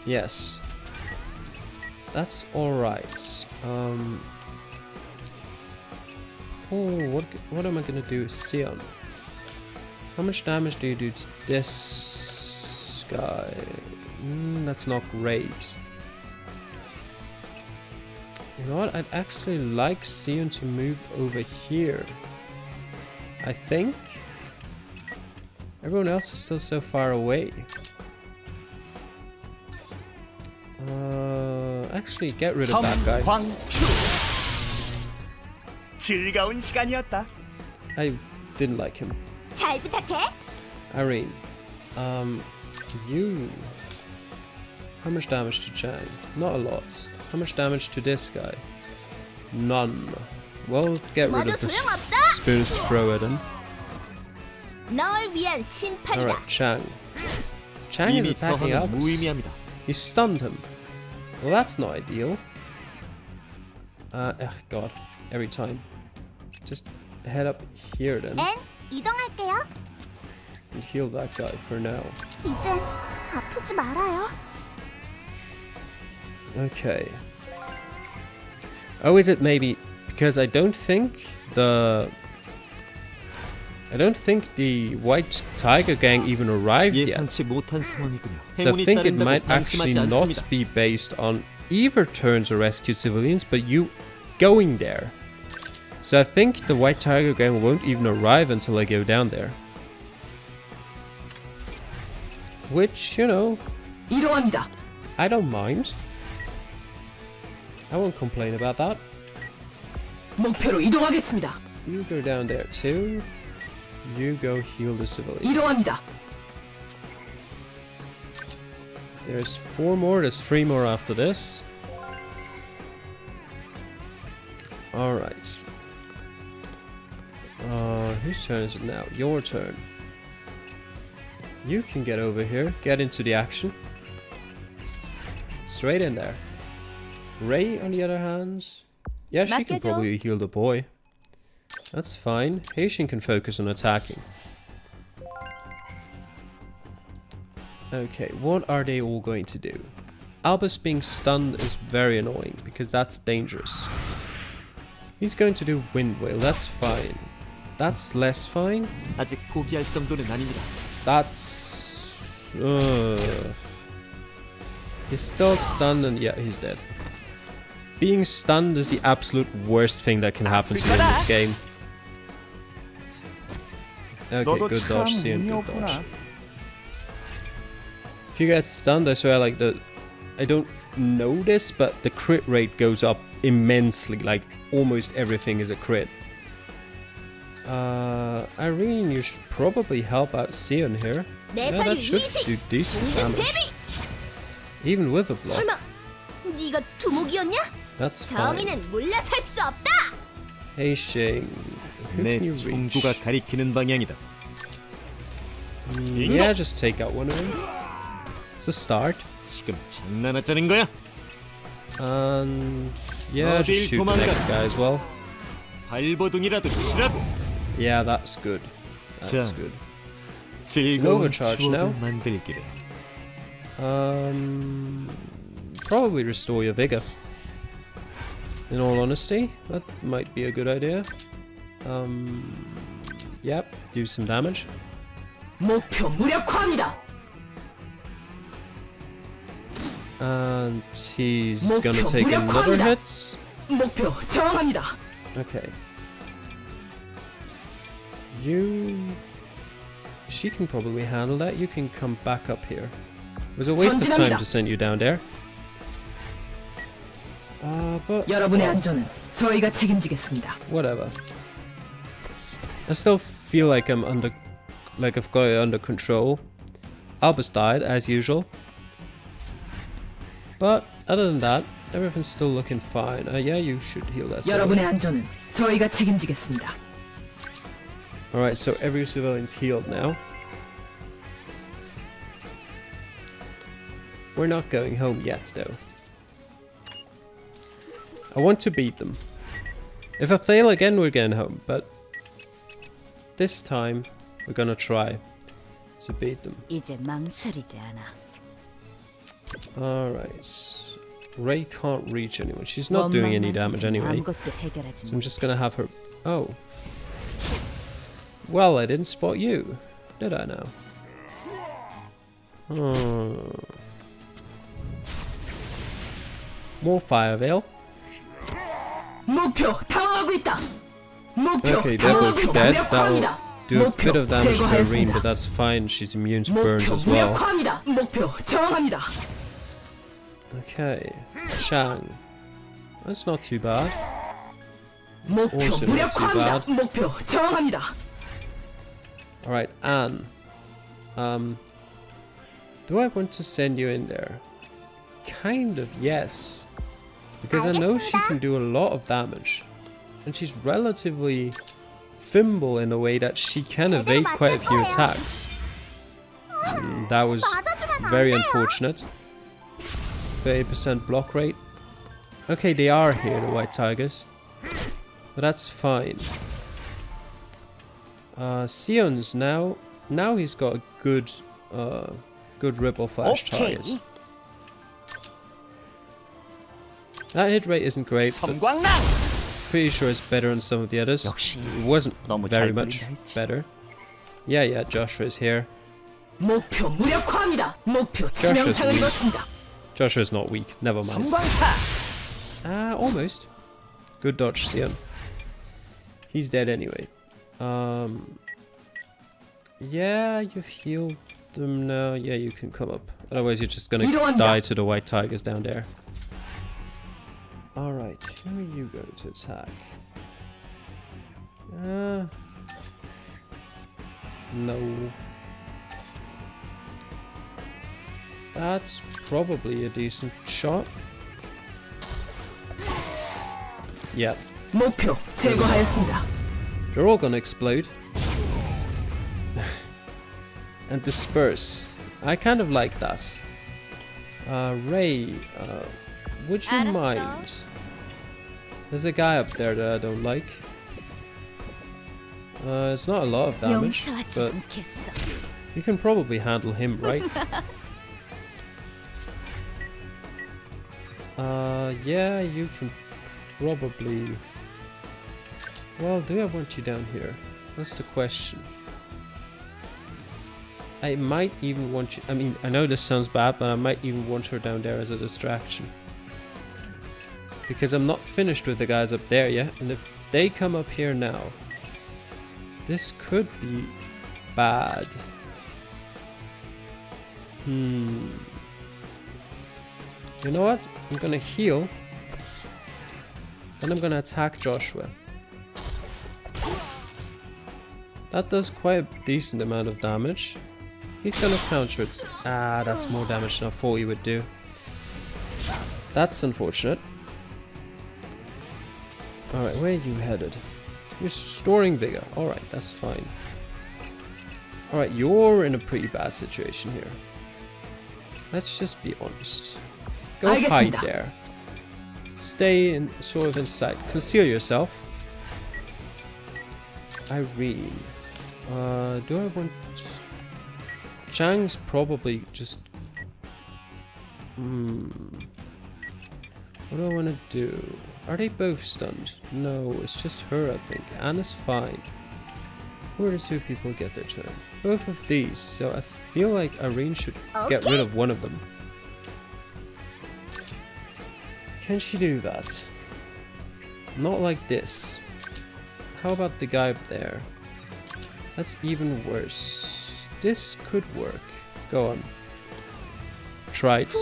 [SPEAKER 1] Yes. That's alright. Um. Oh, what what am I gonna do, Sion? How much damage do you do to this guy? Mm, that's not great. You know what? I'd actually like Sion to move over here. I think. Everyone else is still so far away. Uh, actually, get rid of that guy.
[SPEAKER 8] 성광추. 즐거운 시간이었다.
[SPEAKER 1] I didn't like him.
[SPEAKER 7] 잘 부탁해.
[SPEAKER 1] Irene, um, you. How much damage to Chang? Not a lot. How much damage to this guy? None. Well, get rid
[SPEAKER 7] 숨어도
[SPEAKER 1] of the
[SPEAKER 7] 소용없어.
[SPEAKER 1] spoons throw at him.
[SPEAKER 7] 널 위한 심판이다.
[SPEAKER 1] Alright, Chang. Chang is
[SPEAKER 6] 이미
[SPEAKER 1] attacking
[SPEAKER 6] 저항은
[SPEAKER 1] Albus.
[SPEAKER 6] 무의미합니다.
[SPEAKER 1] He stunned him. Well, that's not ideal. Uh, ugh, God. Every time. Just head up here then
[SPEAKER 7] 앤 이동할게요.
[SPEAKER 1] and heal that guy for now.
[SPEAKER 7] 이젠 아프지 말아요.
[SPEAKER 1] Okay. Oh, is it maybe because I don't think the I don't think the White Tiger Gang even arrived yet. So I think it might actually not be based on either turns or rescue civilians, but you going there. So I think the White Tiger Gang won't even arrive until I go down there. Which, you know, I don't mind. I won't complain about that. You go down there too. You go heal the
[SPEAKER 5] civilian.
[SPEAKER 1] There's four more, there's three more after this. Alright. Uh, whose turn is it now? Your turn. You can get over here, get into the action. Straight in there. Ray, on the other hand, yeah, she can probably heal the boy. That's fine. Heissing can focus on attacking. Okay, what are they all going to do? Albus being stunned is very annoying because that's dangerous. He's going to do Wind Whale, that's fine. That's less fine. That's... Uh, he's still stunned and yeah, he's dead. Being stunned is the absolute worst thing that can happen to you in this game. Okay, good dodge, Sion, good dodge. If you get stunned, I swear, like, the... I don't know this, but the crit rate goes up immensely. Like, almost everything is a crit. Uh, Irene, you should probably help out Sion here. Yeah, that should do decent damage. Even with a block. That's fine.
[SPEAKER 7] Heissing. 의는 물러설 수 없다!
[SPEAKER 1] Hey Shane, who
[SPEAKER 6] 내
[SPEAKER 1] can you reach?
[SPEAKER 6] 총구가 가리키는 방향이다.
[SPEAKER 1] Mm, yeah, just take out one of them. It's a start.
[SPEAKER 6] 지금 장난하자는 거야?
[SPEAKER 1] And yeah,
[SPEAKER 6] 어딜
[SPEAKER 1] just shoot the next
[SPEAKER 6] 도망가.
[SPEAKER 1] guy as well.
[SPEAKER 6] 발버둥이라도 치라고.
[SPEAKER 1] Yeah, that's good. That's
[SPEAKER 6] 자.
[SPEAKER 1] good.
[SPEAKER 6] 즐거운
[SPEAKER 1] overcharge
[SPEAKER 6] 추억을
[SPEAKER 1] now.
[SPEAKER 6] 만들기를.
[SPEAKER 1] Um, probably restore your vigor. In all honesty, that might be a good idea. Um, yep, do some damage.
[SPEAKER 5] 목표 무력화합니다.
[SPEAKER 1] And he's
[SPEAKER 5] 목표
[SPEAKER 1] gonna take another
[SPEAKER 5] 무력화합니다.
[SPEAKER 1] hit.
[SPEAKER 5] 목표 저항합니다.
[SPEAKER 1] Okay. You... She can probably handle that. You can come back up here. It was a waste of time
[SPEAKER 5] 전진합니다.
[SPEAKER 1] to send you down there. Uh, but...
[SPEAKER 5] 여러분의
[SPEAKER 1] well,
[SPEAKER 5] 안전은 저희가 책임지겠습니다.
[SPEAKER 1] whatever. I still feel like I'm under, like I've got it under control. Albus died as usual, but other than that, everything's still looking fine. Uh, yeah, you should heal that.
[SPEAKER 5] 여러분의 안전은 저희가 책임지겠습니다.
[SPEAKER 1] All right, so every civilian's healed now. We're not going home yet, though. I want to beat them. If I fail again, we're going home, but this time we're gonna try to beat them. Alright. Ray can't reach anyone. She's not doing any damage anyway. So I'm just gonna have her... Oh. Well, I didn't spot you. Did I now? Oh. More fire veil. Okay,
[SPEAKER 5] that will, that, that
[SPEAKER 1] will do a bit of damage to Irene, but that's fine. She's immune to burns as well. Okay, Shang. That's not too bad. Also not too bad. Alright, Anne. Um, do I want to send you in there? Kind of, yes. Because I know she can do a lot of damage and she's relatively thimble in a way that she can evade quite a few attacks. Mm, that was very unfortunate. 30% block rate. Okay, they are here, the white tigers. But that's fine. Uh, Sion's now. Now he's got a good, uh, good ripple flash
[SPEAKER 8] okay. tigers.
[SPEAKER 1] That hit rate isn't great, but pretty sure it's better than some of the others. It wasn't very much better. Yeah, yeah,
[SPEAKER 5] Joshua is here. Joshua's is
[SPEAKER 1] Joshua's not weak, never mind. Uh, almost. Good dodge, Sion. He's dead anyway. Um, yeah, you've healed them now. Yeah, you can come up. Otherwise, you're just gonna die to the white tigers down there. Alright, who are you going to attack? Uh. No. That's probably a decent shot. Yeah,
[SPEAKER 5] 목표 제거하였습니다.
[SPEAKER 1] they're all gonna explode. and disperse. I kind of like that. Uh, Ray, uh, would you mind? There's a guy up there that I don't like. Uh, it's not a lot of damage, but you can probably handle him, right? uh, yeah, you can probably... Well, do I want you down here? That's the question. I might even want you... I mean, I know this sounds bad, but I might even want her down there as a distraction. Because I'm not finished with the guys up there yet, and if they come up here now, this could be bad. Hmm. You know what? I'm gonna heal. Then I'm gonna attack Joshua. That does quite a decent amount of damage. He's gonna counter it. Ah, that's more damage than I thought he would do. That's unfortunate. Alright, where are you headed? You're storing vigor. Alright, that's fine. Alright, you're in a pretty bad situation here. Let's just be honest. Go hide there. Stay in sort of inside. Conceal yourself. Irene. Uh, do I want... Chang's probably just... Hmm. What do I want to do? Are they both stunned? No, it's just her, I think. Anna's fine. Where do two people get their turn? Both of these, so I feel like Irene should okay. get rid of one of them. Can she do that? Not like this. How about the guy up there? That's even worse. This could work. Go on. Try it.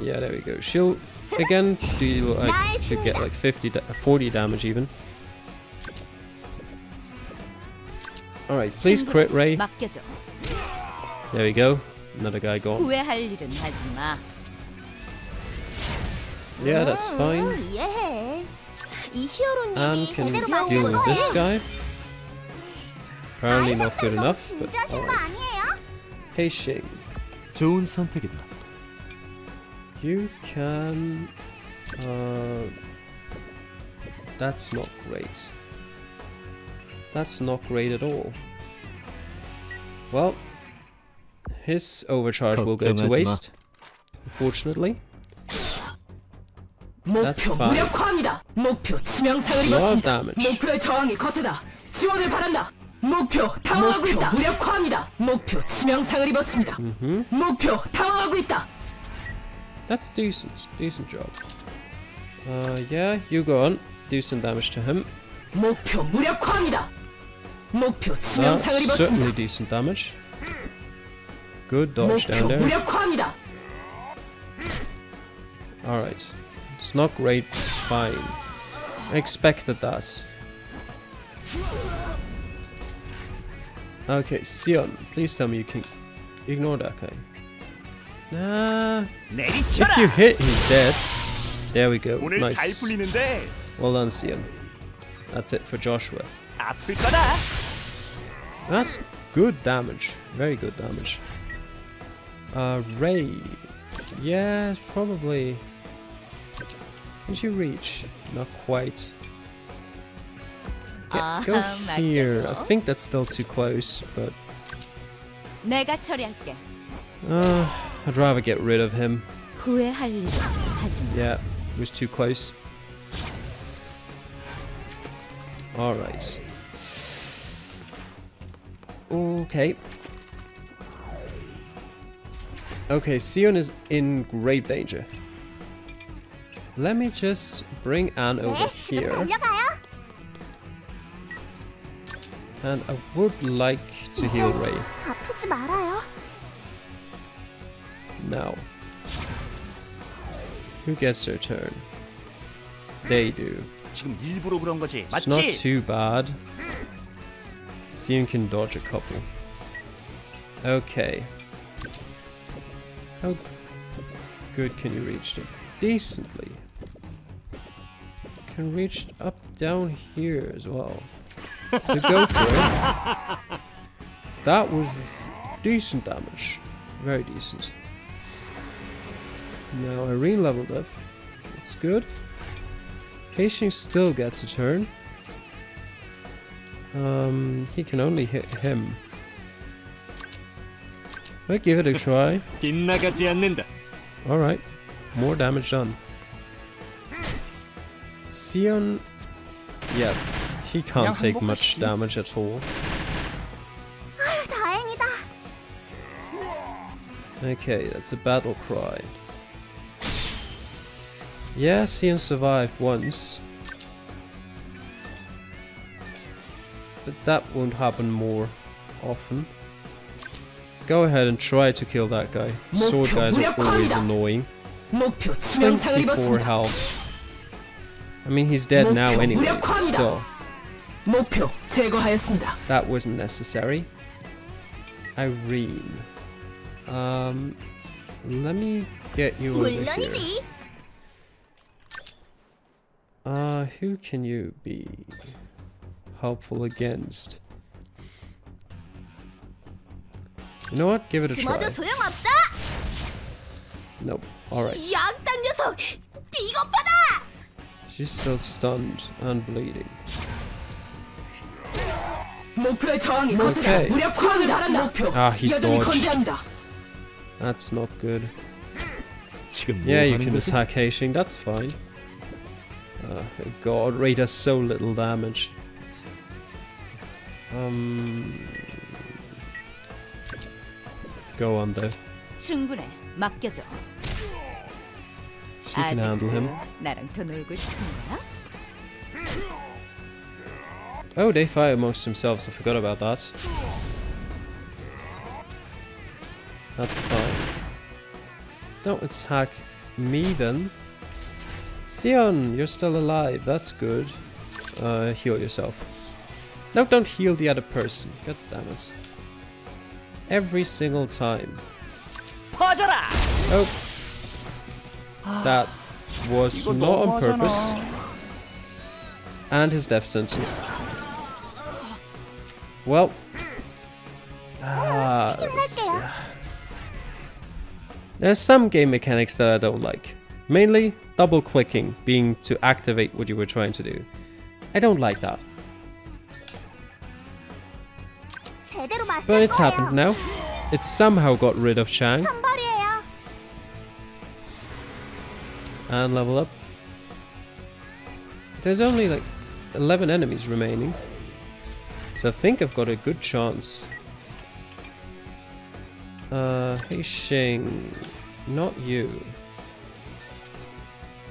[SPEAKER 1] Yeah, there we go. She'll again deal like
[SPEAKER 7] Nice
[SPEAKER 1] should get like 50 da- 40 damage even. Alright, please crit Ray.
[SPEAKER 4] 맡겨줘.
[SPEAKER 1] There we go. Another guy gone.
[SPEAKER 4] 후회할 일은 하지 마.
[SPEAKER 1] Yeah, that's
[SPEAKER 7] 음,
[SPEAKER 1] fine.
[SPEAKER 7] 이해해. 이
[SPEAKER 1] And
[SPEAKER 7] 히어로님이
[SPEAKER 1] can
[SPEAKER 7] 제대로
[SPEAKER 1] deal
[SPEAKER 7] 만든
[SPEAKER 1] with this
[SPEAKER 7] 거예요.
[SPEAKER 1] guy. Apparently not good
[SPEAKER 7] 너무
[SPEAKER 1] enough, but
[SPEAKER 7] 진지하신 거
[SPEAKER 1] alright.
[SPEAKER 7] 아니에요?
[SPEAKER 1] Hey Shing,
[SPEAKER 6] 좋은 선택이다.
[SPEAKER 1] you can... Uh, that's not great. That's not great at all. Well, his overcharge will go to
[SPEAKER 6] 걱정하지 마.
[SPEAKER 1] waste. Unfortunately. That's
[SPEAKER 5] 목표
[SPEAKER 1] fine.
[SPEAKER 5] 무력화합니다. 목표 치명상을
[SPEAKER 1] A lot of
[SPEAKER 5] 입었습니다.
[SPEAKER 1] damage.
[SPEAKER 5] 목표의 저항이 거세다. 지원을 바란다. 목표 당황하고 있다. 무력화합니다. 목표 치명상을 입었습니다.
[SPEAKER 1] hmm
[SPEAKER 5] 목표 당황하고 있다.
[SPEAKER 1] That's decent. Decent job. Uh, yeah, you go on. Do some damage to him. That's certainly decent damage. Good dodge down there. Alright. It's not great. Fine. I expected that. Okay, Sion, please tell me you can ignore that guy. Uh, nah. If you hit, he's dead. There we go. Nice. Well done, Sion. That's it for Joshua. That's good damage. Very good damage. Uh, Ray. Yes, probably. Did you reach? Not quite. Get,
[SPEAKER 4] uh,
[SPEAKER 1] go um, here. I think that's still too close, but.
[SPEAKER 4] 내가 처리할게.
[SPEAKER 1] Uh, I'd rather get rid of him. Yeah, it was too close. Alright. Okay. Okay, Sion is in grave danger. Let me just bring Anne over here. And I would like to heal Ray. No. Who gets their turn? They do. It's not too bad. Seeing can dodge a couple. Okay. How good can you reach them? Decently. Can reach up down here as well. So go for it. That was decent damage. Very decent. Now Irene leveled up. That's good. Heissing still gets a turn. Um, he can only hit him. Let's give it a try. Alright. More damage done. Sion... Yeah, he can't take much damage at all. Okay, that's a battle cry. Yeah, Sion survived once. But that won't happen more often. Go ahead and try to kill that guy. Sword guys are always annoying. 24 health. I mean, he's dead now anyway, still. That wasn't necessary. Irene. Um, let me get you over here. Uh, who can you be helpful against? You know what? Give it a try. Nope. Alright. She's still stunned and bleeding.
[SPEAKER 5] Okay.
[SPEAKER 1] Ah, he dodged. That's not good. Yeah, you can attack Heissing, that's fine. Uh, God, Ray does so little damage. Um, go on though.
[SPEAKER 7] 충분해. 맡겨줘.
[SPEAKER 1] She can handle him.
[SPEAKER 7] 나랑 더 놀고 싶은 거야?
[SPEAKER 1] Oh, they fight amongst themselves. I forgot about that. That's fine. Don't attack me then. Sion, you're still alive. That's good. Uh, heal yourself. No, don't heal the other person. God damn it. Every single time. Oh. That was not on purpose. And his death sentence. Well. Uh, there's some game mechanics that I don't like. Mainly double clicking being to activate what you were trying to do. I don't like that. But it's happened now. It somehow got rid of Chang. And level up. There's only like 11 enemies remaining. So I think I've got a good chance. Uh, hey Shang, not you.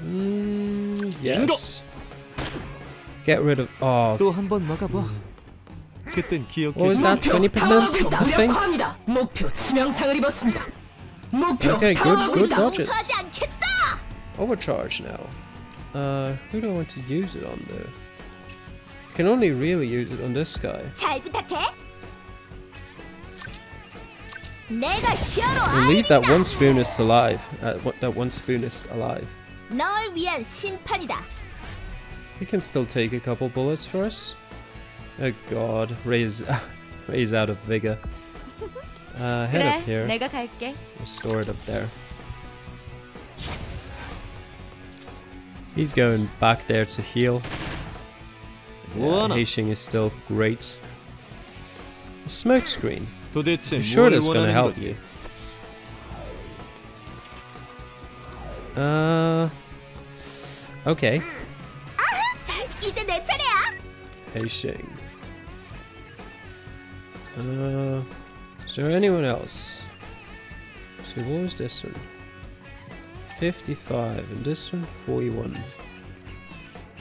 [SPEAKER 1] Mm, yes. Get rid of. Oh,
[SPEAKER 6] 또 한 번 막아봐. 그땐 기억해.
[SPEAKER 1] what was that?
[SPEAKER 5] 목표
[SPEAKER 1] 20%?
[SPEAKER 5] 당하고 있다.
[SPEAKER 1] I think.
[SPEAKER 5] 무력화합니다. 목표 치명상을 입었습니다. 목표
[SPEAKER 1] Okay, good,
[SPEAKER 5] 당하고
[SPEAKER 1] good
[SPEAKER 5] 있다.
[SPEAKER 1] dodges.
[SPEAKER 7] 용서하지 않겠다.
[SPEAKER 1] Overcharge now. Uh, who do I want to use it on though? Can only really use it on this guy.
[SPEAKER 7] 잘 부탁해. 내가 히어로
[SPEAKER 1] We'll leave that
[SPEAKER 7] 아닙니다.
[SPEAKER 1] one spoonist alive. Uh, what- that one spoonist alive.
[SPEAKER 7] 널 위한 심판이다.
[SPEAKER 1] He can still take a couple bullets for us. Oh god, raise, raise out of vigor. Uh, head 그래, up here.
[SPEAKER 7] 내가 갈게.
[SPEAKER 1] I'll store it up there. He's going back there to heal. Yeah, Heissing is still great. A smoke screen. I'm sure that's gonna help you. Uh. Okay. Heissing. Uh, is there anyone else? So what was this one? 55 and this one 41.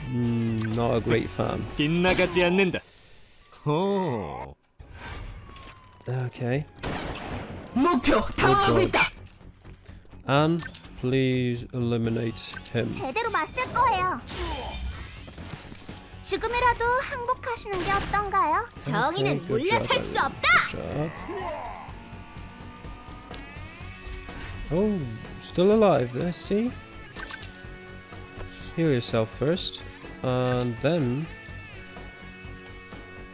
[SPEAKER 1] Mm, not a great farm.
[SPEAKER 6] 빗나가지 Oh.
[SPEAKER 1] Okay. Oh, and please eliminate him.
[SPEAKER 7] 제대로 맞설 거예요. 지금이라도 항복하시는 게 어떤가요? 정의는
[SPEAKER 1] Okay, good
[SPEAKER 7] 물러설
[SPEAKER 1] job,
[SPEAKER 7] 수
[SPEAKER 1] Ellie.
[SPEAKER 7] 없다.
[SPEAKER 1] Good job. Oh, still alive there, see? Heal yourself first. And then...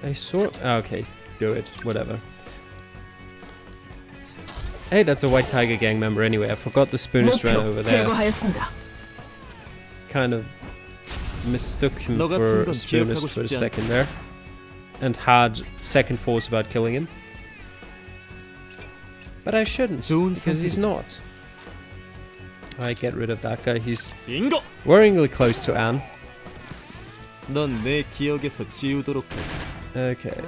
[SPEAKER 1] A sword... ah, Okay, do it. Whatever. Hey, that's a White Tiger Gang member anyway. I forgot the
[SPEAKER 5] spoon
[SPEAKER 1] over there. Kind of mistook him for Spoonist for a second there. And had second thoughts about killing him. But I shouldn't, because he's not. I get rid of that guy. He's worryingly close to Anne. Okay.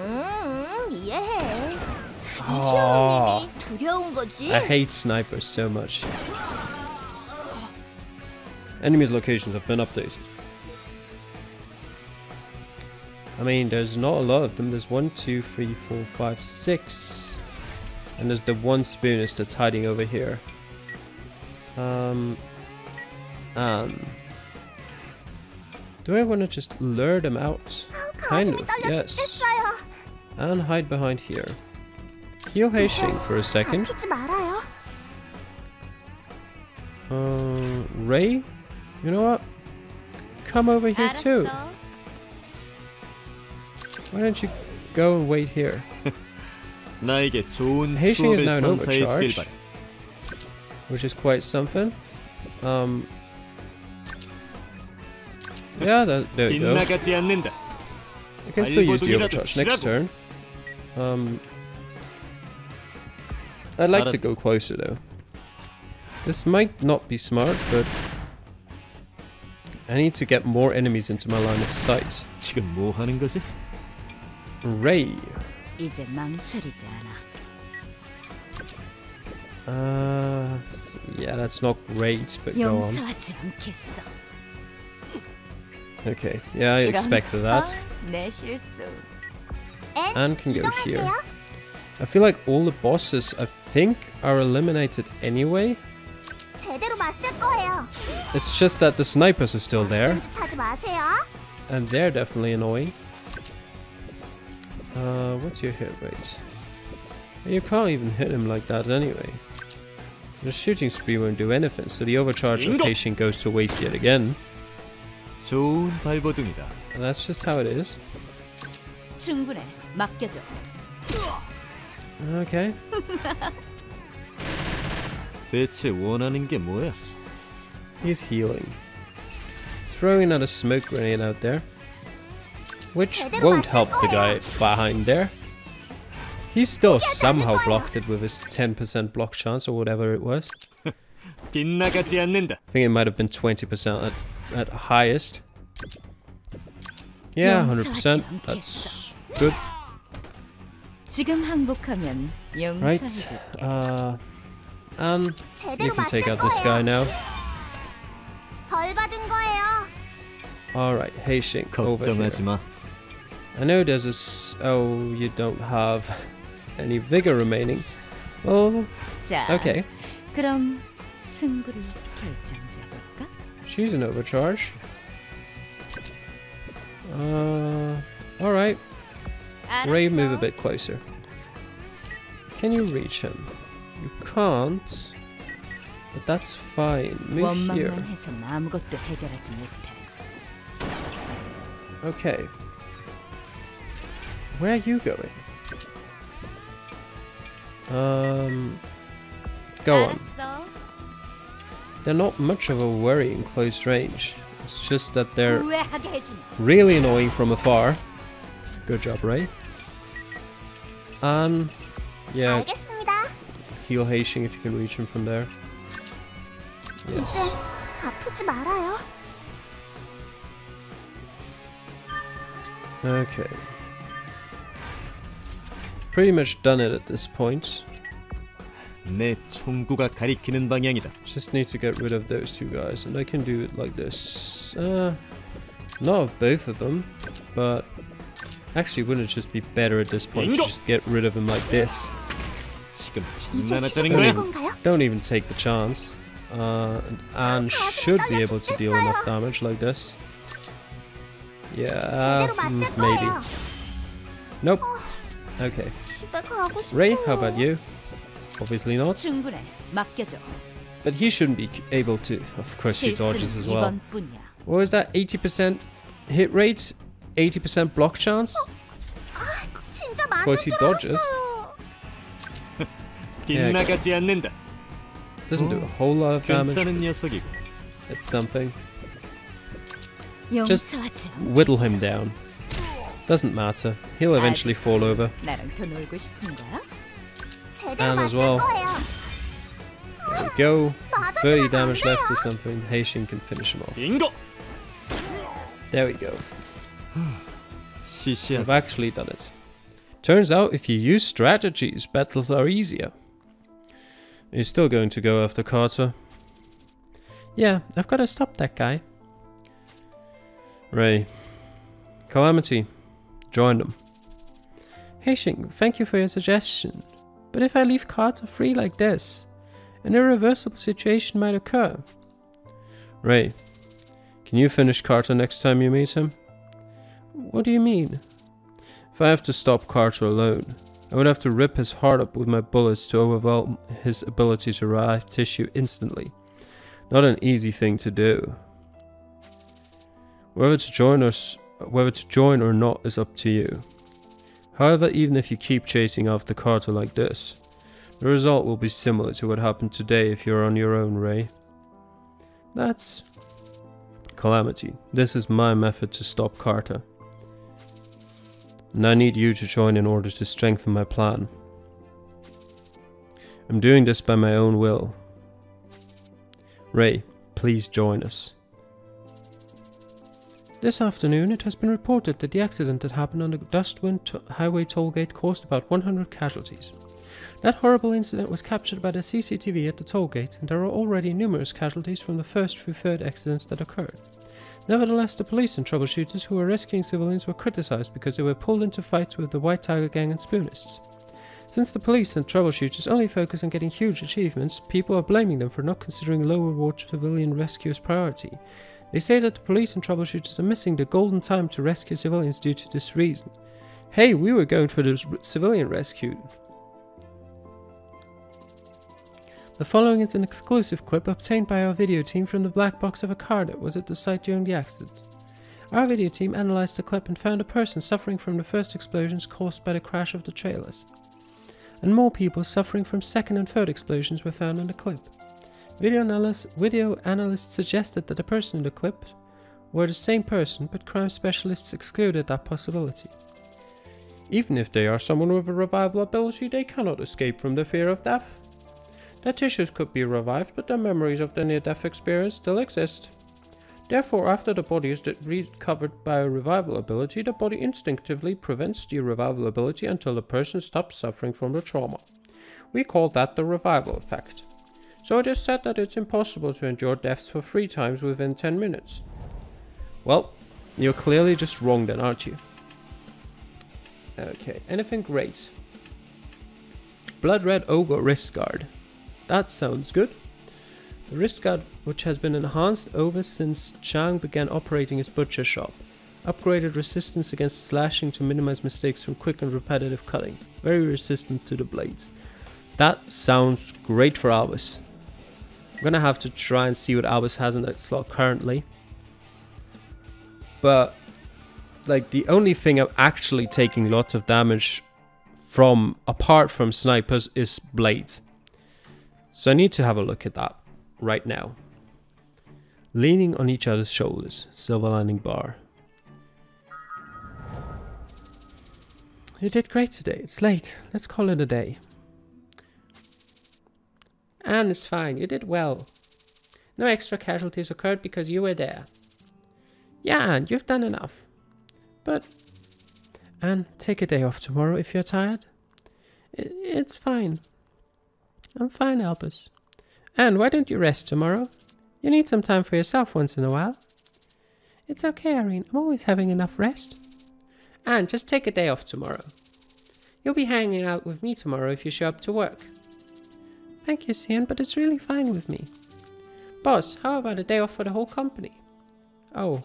[SPEAKER 1] 아.
[SPEAKER 7] 이시오님이 두려운 거지.
[SPEAKER 1] I hate snipers so much. Enemies' locations have been updated. I mean, there's not a lot of them. There's one, two, three, four, five, six. And there's the one spoonist that's hiding over here. Um, and do I want to just lure them out? Kind
[SPEAKER 7] 가슴이
[SPEAKER 1] of,
[SPEAKER 7] 떨려
[SPEAKER 1] yes.
[SPEAKER 7] 죽겠어요.
[SPEAKER 1] And hide behind here. Heal Heissing for a second. Uh, Ray? You know what? Come over here too. Why don't you go and wait here? Heissing is now an overcharge. Which is quite something. Um, yeah, that, there we go. I can still use the overcharge next turn. Um, I'd like to
[SPEAKER 6] 알았-
[SPEAKER 1] go closer though. This might not be smart, but I need to get more enemies into my line of sight.
[SPEAKER 6] 지금 뭐 하는 거지?
[SPEAKER 1] Ray.
[SPEAKER 4] 이제 망설이지 않아.
[SPEAKER 1] Uh, yeah, that's not great, but go on.
[SPEAKER 4] 용서하지 않겠어.
[SPEAKER 1] Okay, yeah, I
[SPEAKER 4] 이런
[SPEAKER 1] expected that.
[SPEAKER 4] 거, 내 실수.
[SPEAKER 7] 앤
[SPEAKER 1] And can go here.
[SPEAKER 7] 이동할게요.
[SPEAKER 1] I feel like all the bosses, I think, are eliminated anyway.
[SPEAKER 7] 제대로 맞설 거예요.
[SPEAKER 1] It's just that the snipers are still there,
[SPEAKER 7] 딴짓하지 마세요.
[SPEAKER 1] and they're definitely annoying. Uh, what's your hit rate? You can't even hit him like that anyway. The shooting spree won't do anything, so the overcharge
[SPEAKER 6] Bingo!
[SPEAKER 1] location goes to waste yet again.
[SPEAKER 6] 좋은 발버둥이다.
[SPEAKER 1] And that's just how it is.
[SPEAKER 4] 충분해. 맡겨줘.
[SPEAKER 1] Okay.
[SPEAKER 6] 대체 원하는 게 뭐야?
[SPEAKER 1] He's healing. He's throwing another smoke grenade out there. Which won't help the guy behind there. He's still somehow blocked it with his 10% block chance or whatever it was.
[SPEAKER 6] 빗나가지 않는다.
[SPEAKER 1] I think it might have been 20% at, at highest. Yeah, 100%. That's good.
[SPEAKER 4] 지금 항복하면
[SPEAKER 1] right. Um, you can take out this guy now. Alright, Heissing, over here. I know there's a... oh, you don't have any vigor remaining.
[SPEAKER 4] Oh,
[SPEAKER 1] okay.
[SPEAKER 4] 그럼 승부를
[SPEAKER 1] She's an overcharge. Uh, alright. Ray, move a bit closer. Can you reach him? You can't. But that's fine. Move here. Okay. Where are you going? Um, go on. They're not much of a worry in close range. It's just that they're really annoying from afar. Good job, right? Um, yeah. Heal Heissing if you can reach him from there. Yes. Okay. Pretty much done it at this point. Just need to get rid of those two guys, and I can do it like this. Uh, not both of them, but Actually, wouldn't it just be better at this point to just get rid of him like this?
[SPEAKER 7] Don't even,
[SPEAKER 1] don't even take the chance. Uh, and should be able to deal enough damage like this. Yeah,
[SPEAKER 7] hmm,
[SPEAKER 1] maybe. Nope. Okay. Ray, how about you? Obviously not. But he shouldn't be able to. Of course he dodges as well. What was that? 80% hit rate? 80% block chance? Because he dodges.
[SPEAKER 6] yeah,
[SPEAKER 1] doesn't do a whole lot of damage. It's something.
[SPEAKER 4] Just
[SPEAKER 1] whittle him down. Doesn't matter. He'll eventually fall over. And as well. There we go. 30 damage left or something. Heissing can finish him off. There we go. I've actually done it. Turns out if you use strategies, battles are easier. You're still going to go after Carter? Yeah, I've got to stop that guy. Ray. Calamity. Join them. Heissing, thank you for your suggestion. But if I leave Carter free like this, an irreversible situation might occur. Ray, can you finish Carter next time you meet him? What do you mean? If I have to stop Carter alone, I would have to rip his heart up with my bullets to overwhelm his ability to revive tissue instantly. Not an easy thing to do. Whether to join us whether to join or not is up to you. However, even if you keep chasing after Carter like this, the result will be similar to what happened today if you're on your own, Ray. That's Calamity. This is my method to stop Carter. And I need you to join in order to strengthen my plan. I'm doing this by my own will. Ray, please join us. This afternoon, it has been reported that the accident that happened on the Dustwind to- Highway tollgate caused about 100 casualties. That horrible incident was captured by the CCTV at the tollgate, and there are already numerous casualties from the first through third accidents that occurred. Nevertheless, the police and troubleshooters who were rescuing civilians were criticized because they were pulled into fights with the White Tiger Gang and Spoonists. Since the police and troubleshooters only focus on getting huge achievements, people are blaming them for not considering low reward civilian rescue as priority. They say that the police and troubleshooters are missing the golden time to rescue civilians due to this reason. Hey, we were going for the civilian rescue. The following is an exclusive clip obtained by our video team from the black box of a car that was at the site during the accident. Our video team analyzed the clip and found a person suffering from the first explosions caused by the crash of the trailers. And more people suffering from second and third explosions were found in the clip. Video, analyst, video analysts suggested that the person in the clip were the same person, but crime specialists excluded that possibility. Even if they are someone with a revival ability, they cannot escape from the fear of death. Their tissues could be revived, but their memories of the near death experience still exist. Therefore, after the body is recovered by a revival ability, the body instinctively prevents the revival ability until the person stops suffering from the trauma. We call that the revival effect. So it is said that it's impossible to endure deaths for three times within 10 minutes. Well, you're clearly just wrong then, aren't you? Okay, anything great? Blood Red Ogre Wrist Guard. That sounds good. The wrist guard, which has been enhanced over since Chang began operating his butcher shop, upgraded resistance against slashing to minimize mistakes from quick and repetitive cutting, very resistant to the blades. That sounds great for Albus. I'm gonna have to try and see what Albus has in that slot currently. But, like, the only thing I'm actually taking lots of damage from, apart from snipers, is blades. So I need to have a look at that right now. Leaning on each other's shoulders, silver lining bar. You did great today. It's late. Let's call it a day. Anne is fine. You did well.
[SPEAKER 2] No extra casualties occurred because you were there. Yeah, and you've done enough. But... Anne, take a day off tomorrow if you're tired. It's fine. I'm fine, Albus. And why don't you rest tomorrow? You need some time for yourself once in a while. It's okay, Irene. I'm always having enough rest. And just take a day off tomorrow. You'll be hanging out with me tomorrow if you show up to work. Thank you, Sion, but it's really fine with me. Boss, how about a day off for the whole company? Oh.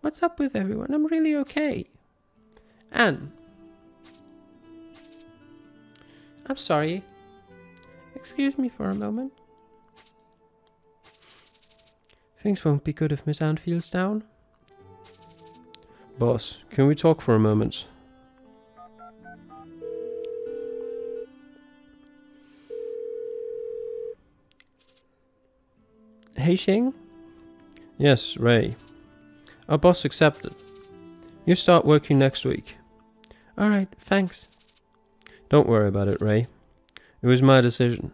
[SPEAKER 2] What's up with everyone? I'm really okay. Anne. I'm sorry. Excuse me for a moment. Things won't be good if Miss Anne feels down.
[SPEAKER 3] Boss, can we talk for a moment?
[SPEAKER 2] Heissing?
[SPEAKER 3] Yes, Ray. Our boss accepted. You start working next week.
[SPEAKER 2] Alright, thanks.
[SPEAKER 3] Don't worry about it, Ray. It was my decision.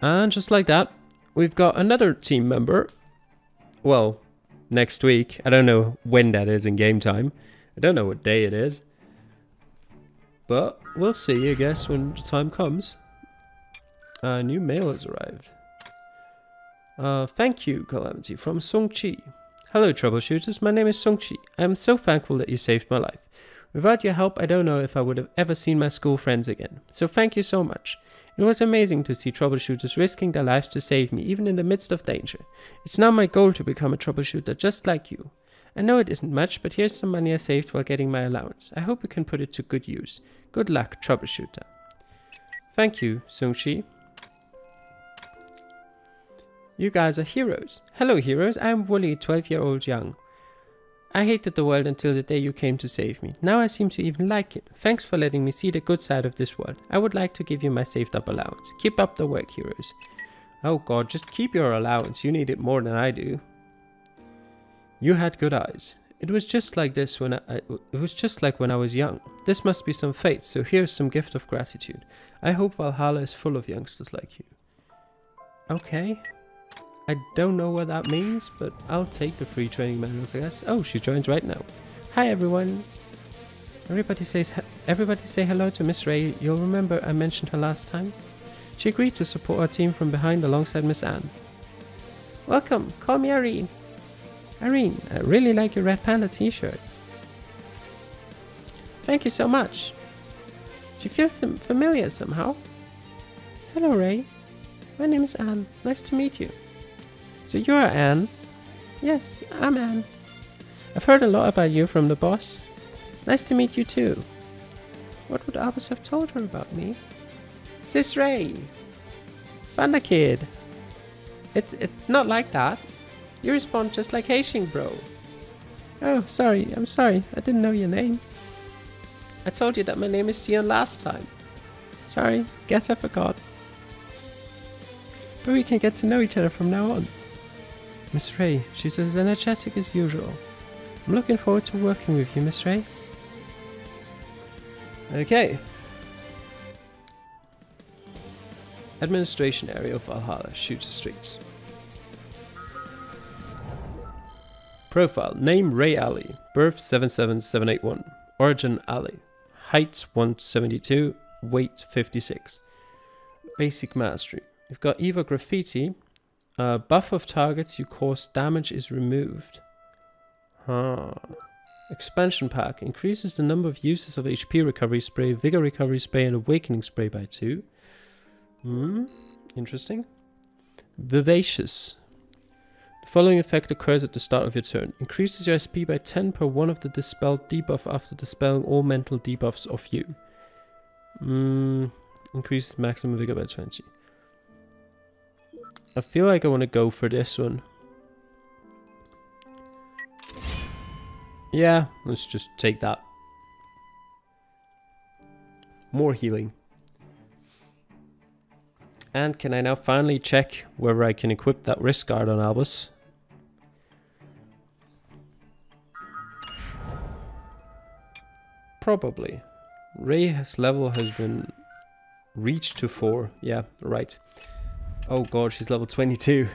[SPEAKER 1] And just like that, we've got another team member. Well, next week. I don't know when that is in game time. I don't know what day it is. But we'll see, I guess, when the time comes. A new mail has arrived. Uh, thank you, Calamity, from Sung Chi. Hello, troubleshooters. My name is Sung Chi. I am so thankful that you saved my life. Without your help, I don't know if I would have ever seen my school friends again. So thank you so much. It was amazing to see troubleshooters risking their lives to save me, even in the midst of danger. It's now my goal to become a troubleshooter just like you. I know it isn't much, but here's some money I saved while getting my allowance. I hope we can put it to good use. Good luck, troubleshooter. Thank you, Sung-Chi. You guys are heroes. Hello, heroes. I'm Wooly, 12-year-old young. I hated the world until the day you came to save me. Now I seem to even like it. Thanks for letting me see the good side of this world. I would like to give you my saved up allowance. Keep up the work, heroes. Oh god, just keep your allowance. You need it more than I do. You had good eyes. It was just like this when I, I, it was just like when I was young. This must be some fate, so here's some gift of gratitude. I hope Valhalla is full of youngsters like you. Okay. I don't know what that means, but I'll take the free training manuals, I guess. Oh, she joins right now. Hi, everyone. Everybody says everybody say hello to Miss Ray. You'll remember I mentioned her last time. She agreed to support our team from behind alongside Miss Anne. Welcome. Call me Irene. Irene, I really like your Red Panda t-shirt. Thank you so much. She feels familiar somehow. Hello, Ray. My name is Anne. Nice to meet you. So you're Anne? Yes, I'm Anne. I've heard a lot about you from the boss. Nice to meet you too. What would Albus have told her about me? Sis Ray! Panda Kid! It's, it's not like that. You respond just like Heissing, bro. Oh, sorry, I'm sorry. I didn't know your name. I told you that my name is Sion last time. Sorry, guess I forgot. But we can get to know each other from now on. Miss Ray, she's as energetic as usual. I'm looking forward to working with you, Miss Ray. Okay. Administration area of Valhalla, Shooter Street. Profile, name Ray Alley, birth 77781, origin Ali, height 172, weight 56. Basic mastery. We've got Eva Graffiti, uh, buff of targets you cause damage is removed. Huh. Expansion pack increases the number of uses of HP recovery spray, vigor recovery spray, and awakening spray by two. Hmm, interesting. Vivacious. The following effect occurs at the start of your turn. Increases your SP by 10 per one of the dispelled debuff after dispelling all mental debuffs of you. Hmm, increases maximum vigor by 20. I feel like I want to go for this one. Yeah, let's just take that. More healing. And can I now finally check whether I can equip that wrist guard on Albus? Probably. Ray's level has been reached to 4. Yeah, right. Oh god, she's level 22.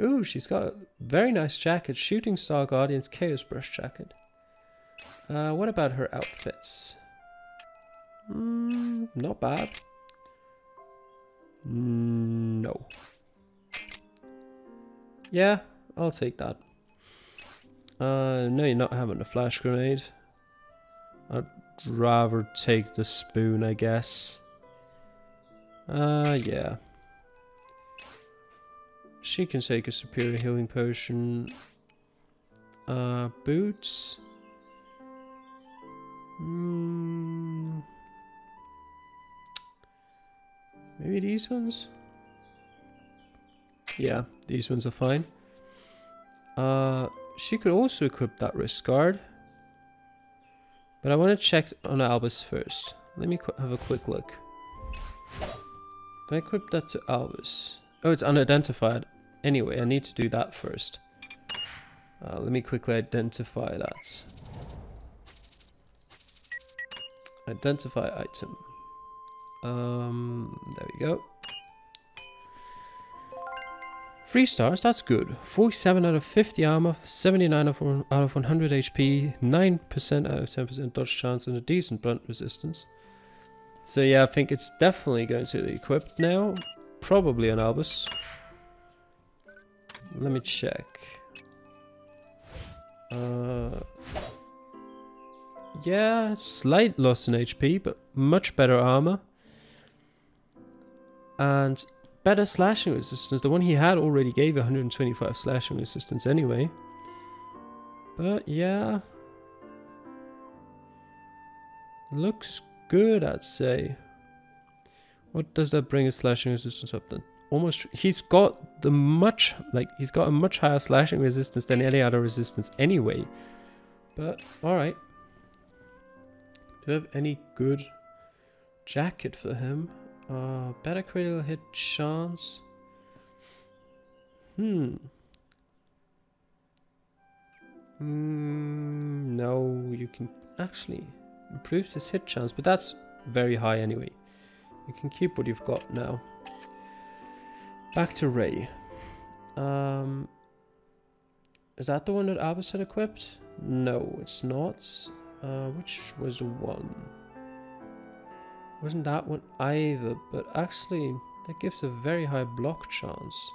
[SPEAKER 1] Ooh, she's got a very nice jacket. Shooting Star Guardian's Chaos Brush jacket. Uh, what about her outfits? Mm, not bad. Mm, no. Yeah, I'll take that. Uh, no, you're not having a flash grenade. I'd rather take the spoon, I guess. Uh, yeah. She can take a superior healing potion. Uh, boots. Mm, maybe these ones? Yeah, these ones are fine. Uh, she could also equip that wrist guard. But I want to check on Albus first. Let me have a quick look. If I equip that to Albus... Oh, it's unidentified. Anyway, I need to do that first. Uh, let me quickly identify that. Identify item. Um, there we go. Three stars, that's good. 47 out of 50 armor, 79 out of 100 HP, 9% out of 10% dodge chance, and a decent blunt resistance. So yeah, I think it's definitely going to be equipped now. Probably an Albus. Let me check. Uh, yeah, slight loss in HP, but much better armor. And better slashing resistance. The one he had already gave 125 slashing resistance anyway. But yeah. Looks good, I'd say. What does that bring his slashing resistance up then? Almost he's got the much like he's got a much higher slashing resistance than any other resistance anyway. But all right do you have any good jacket for him? Uh better critical hit chance. Hmm. Mm, no you can actually improves his hit chance but that's very high anyway. You can keep what you've got now Back to Ray. Um, is that the one that Albus had equipped? No, it's not. Uh, which was the one? Wasn't that one either, but actually that gives a very high block chance.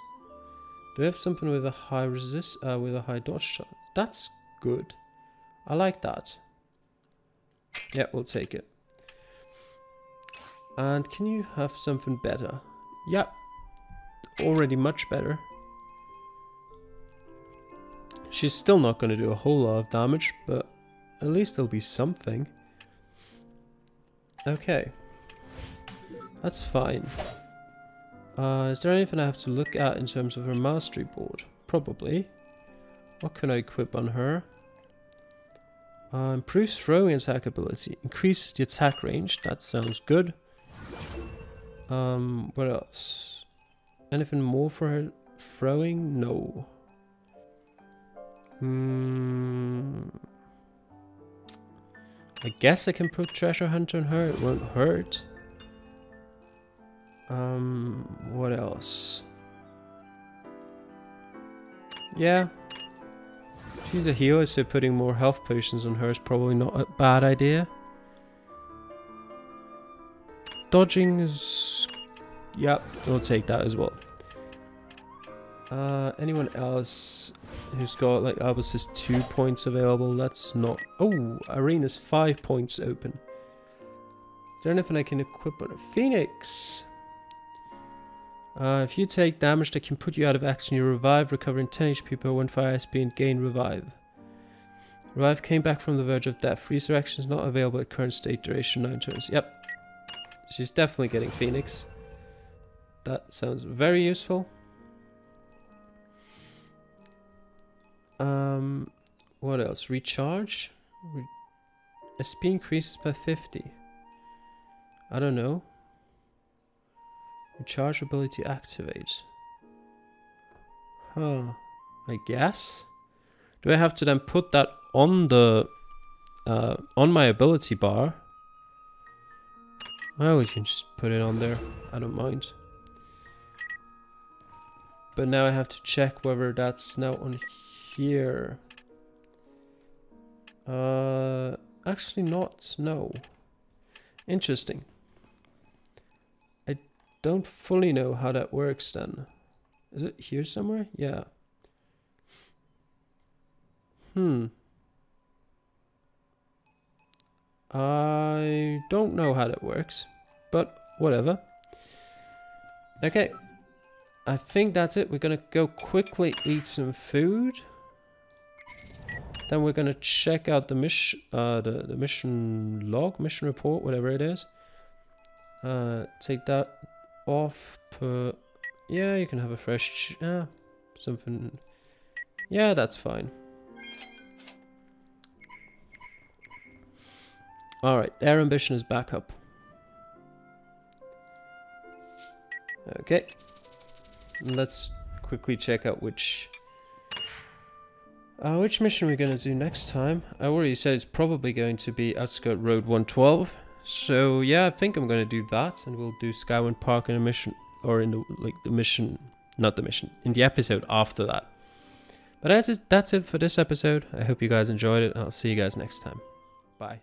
[SPEAKER 1] Do we have something with a high resist, uh, with a high dodge chance? That's good. I like that. Yeah, we'll take it. And can you have something better? Yep, already much better. She's still not going to do a whole lot of damage, but at least there'll be something. Okay. That's fine. Uh, is there anything I have to look at in terms of her mastery board? Probably. What can I equip on her? Uh, improves throwing attack ability. Increases the attack range. That sounds good. Um, what else? Anything more for her throwing? No. Hmm. I guess I can put Treasure Hunter on her, it won't hurt. Um, what else? Yeah. She's a healer, so putting more health potions on her is probably not a bad idea. Dodging is Yep, we'll take that as well. Uh, anyone else who's got like Albus has two points available? That's not. Oh, Irina's five points open. Is there anything I can equip on a Phoenix? Uh, if you take damage that can put you out of action, you revive, recovering 10 HP per 1 fire SP and gain revive. Revive came back from the verge of death. Resurrection is not available at current state duration 9 turns. Yep. She's definitely getting Phoenix. That sounds very useful. Um, what else? Recharge? Re SP increases by 50. I don't know. Recharge ability activate. Huh. I guess. Do I have to then put that on the uh, on my ability bar? Well, we can just put it on there. I don't mind. But now I have to check whether that's now on here. Uh, actually not, no. Interesting. I don't fully know how that works then. Is it here somewhere? Yeah. Hmm. I don't know how that works, but whatever. Okay. I think that's it. We're gonna go quickly eat some food. Then we're gonna check out the mission, uh, the the mission log, mission report, whatever it is. Uh, take that off. Per yeah, you can have a fresh, yeah, something. Yeah, that's fine. All right, their ambition is back up. Okay, let's quickly check out which uh, which mission we're going to do next time? I already said it's probably going to be Outskirt Road 112. So yeah, I think I'm going to do that, and we'll do Skywind Park in a mission, or in the like the mission, not the mission, in the episode after that. But that's it, that's it for this episode. I hope you guys enjoyed it, I'll see you guys next time. Bye.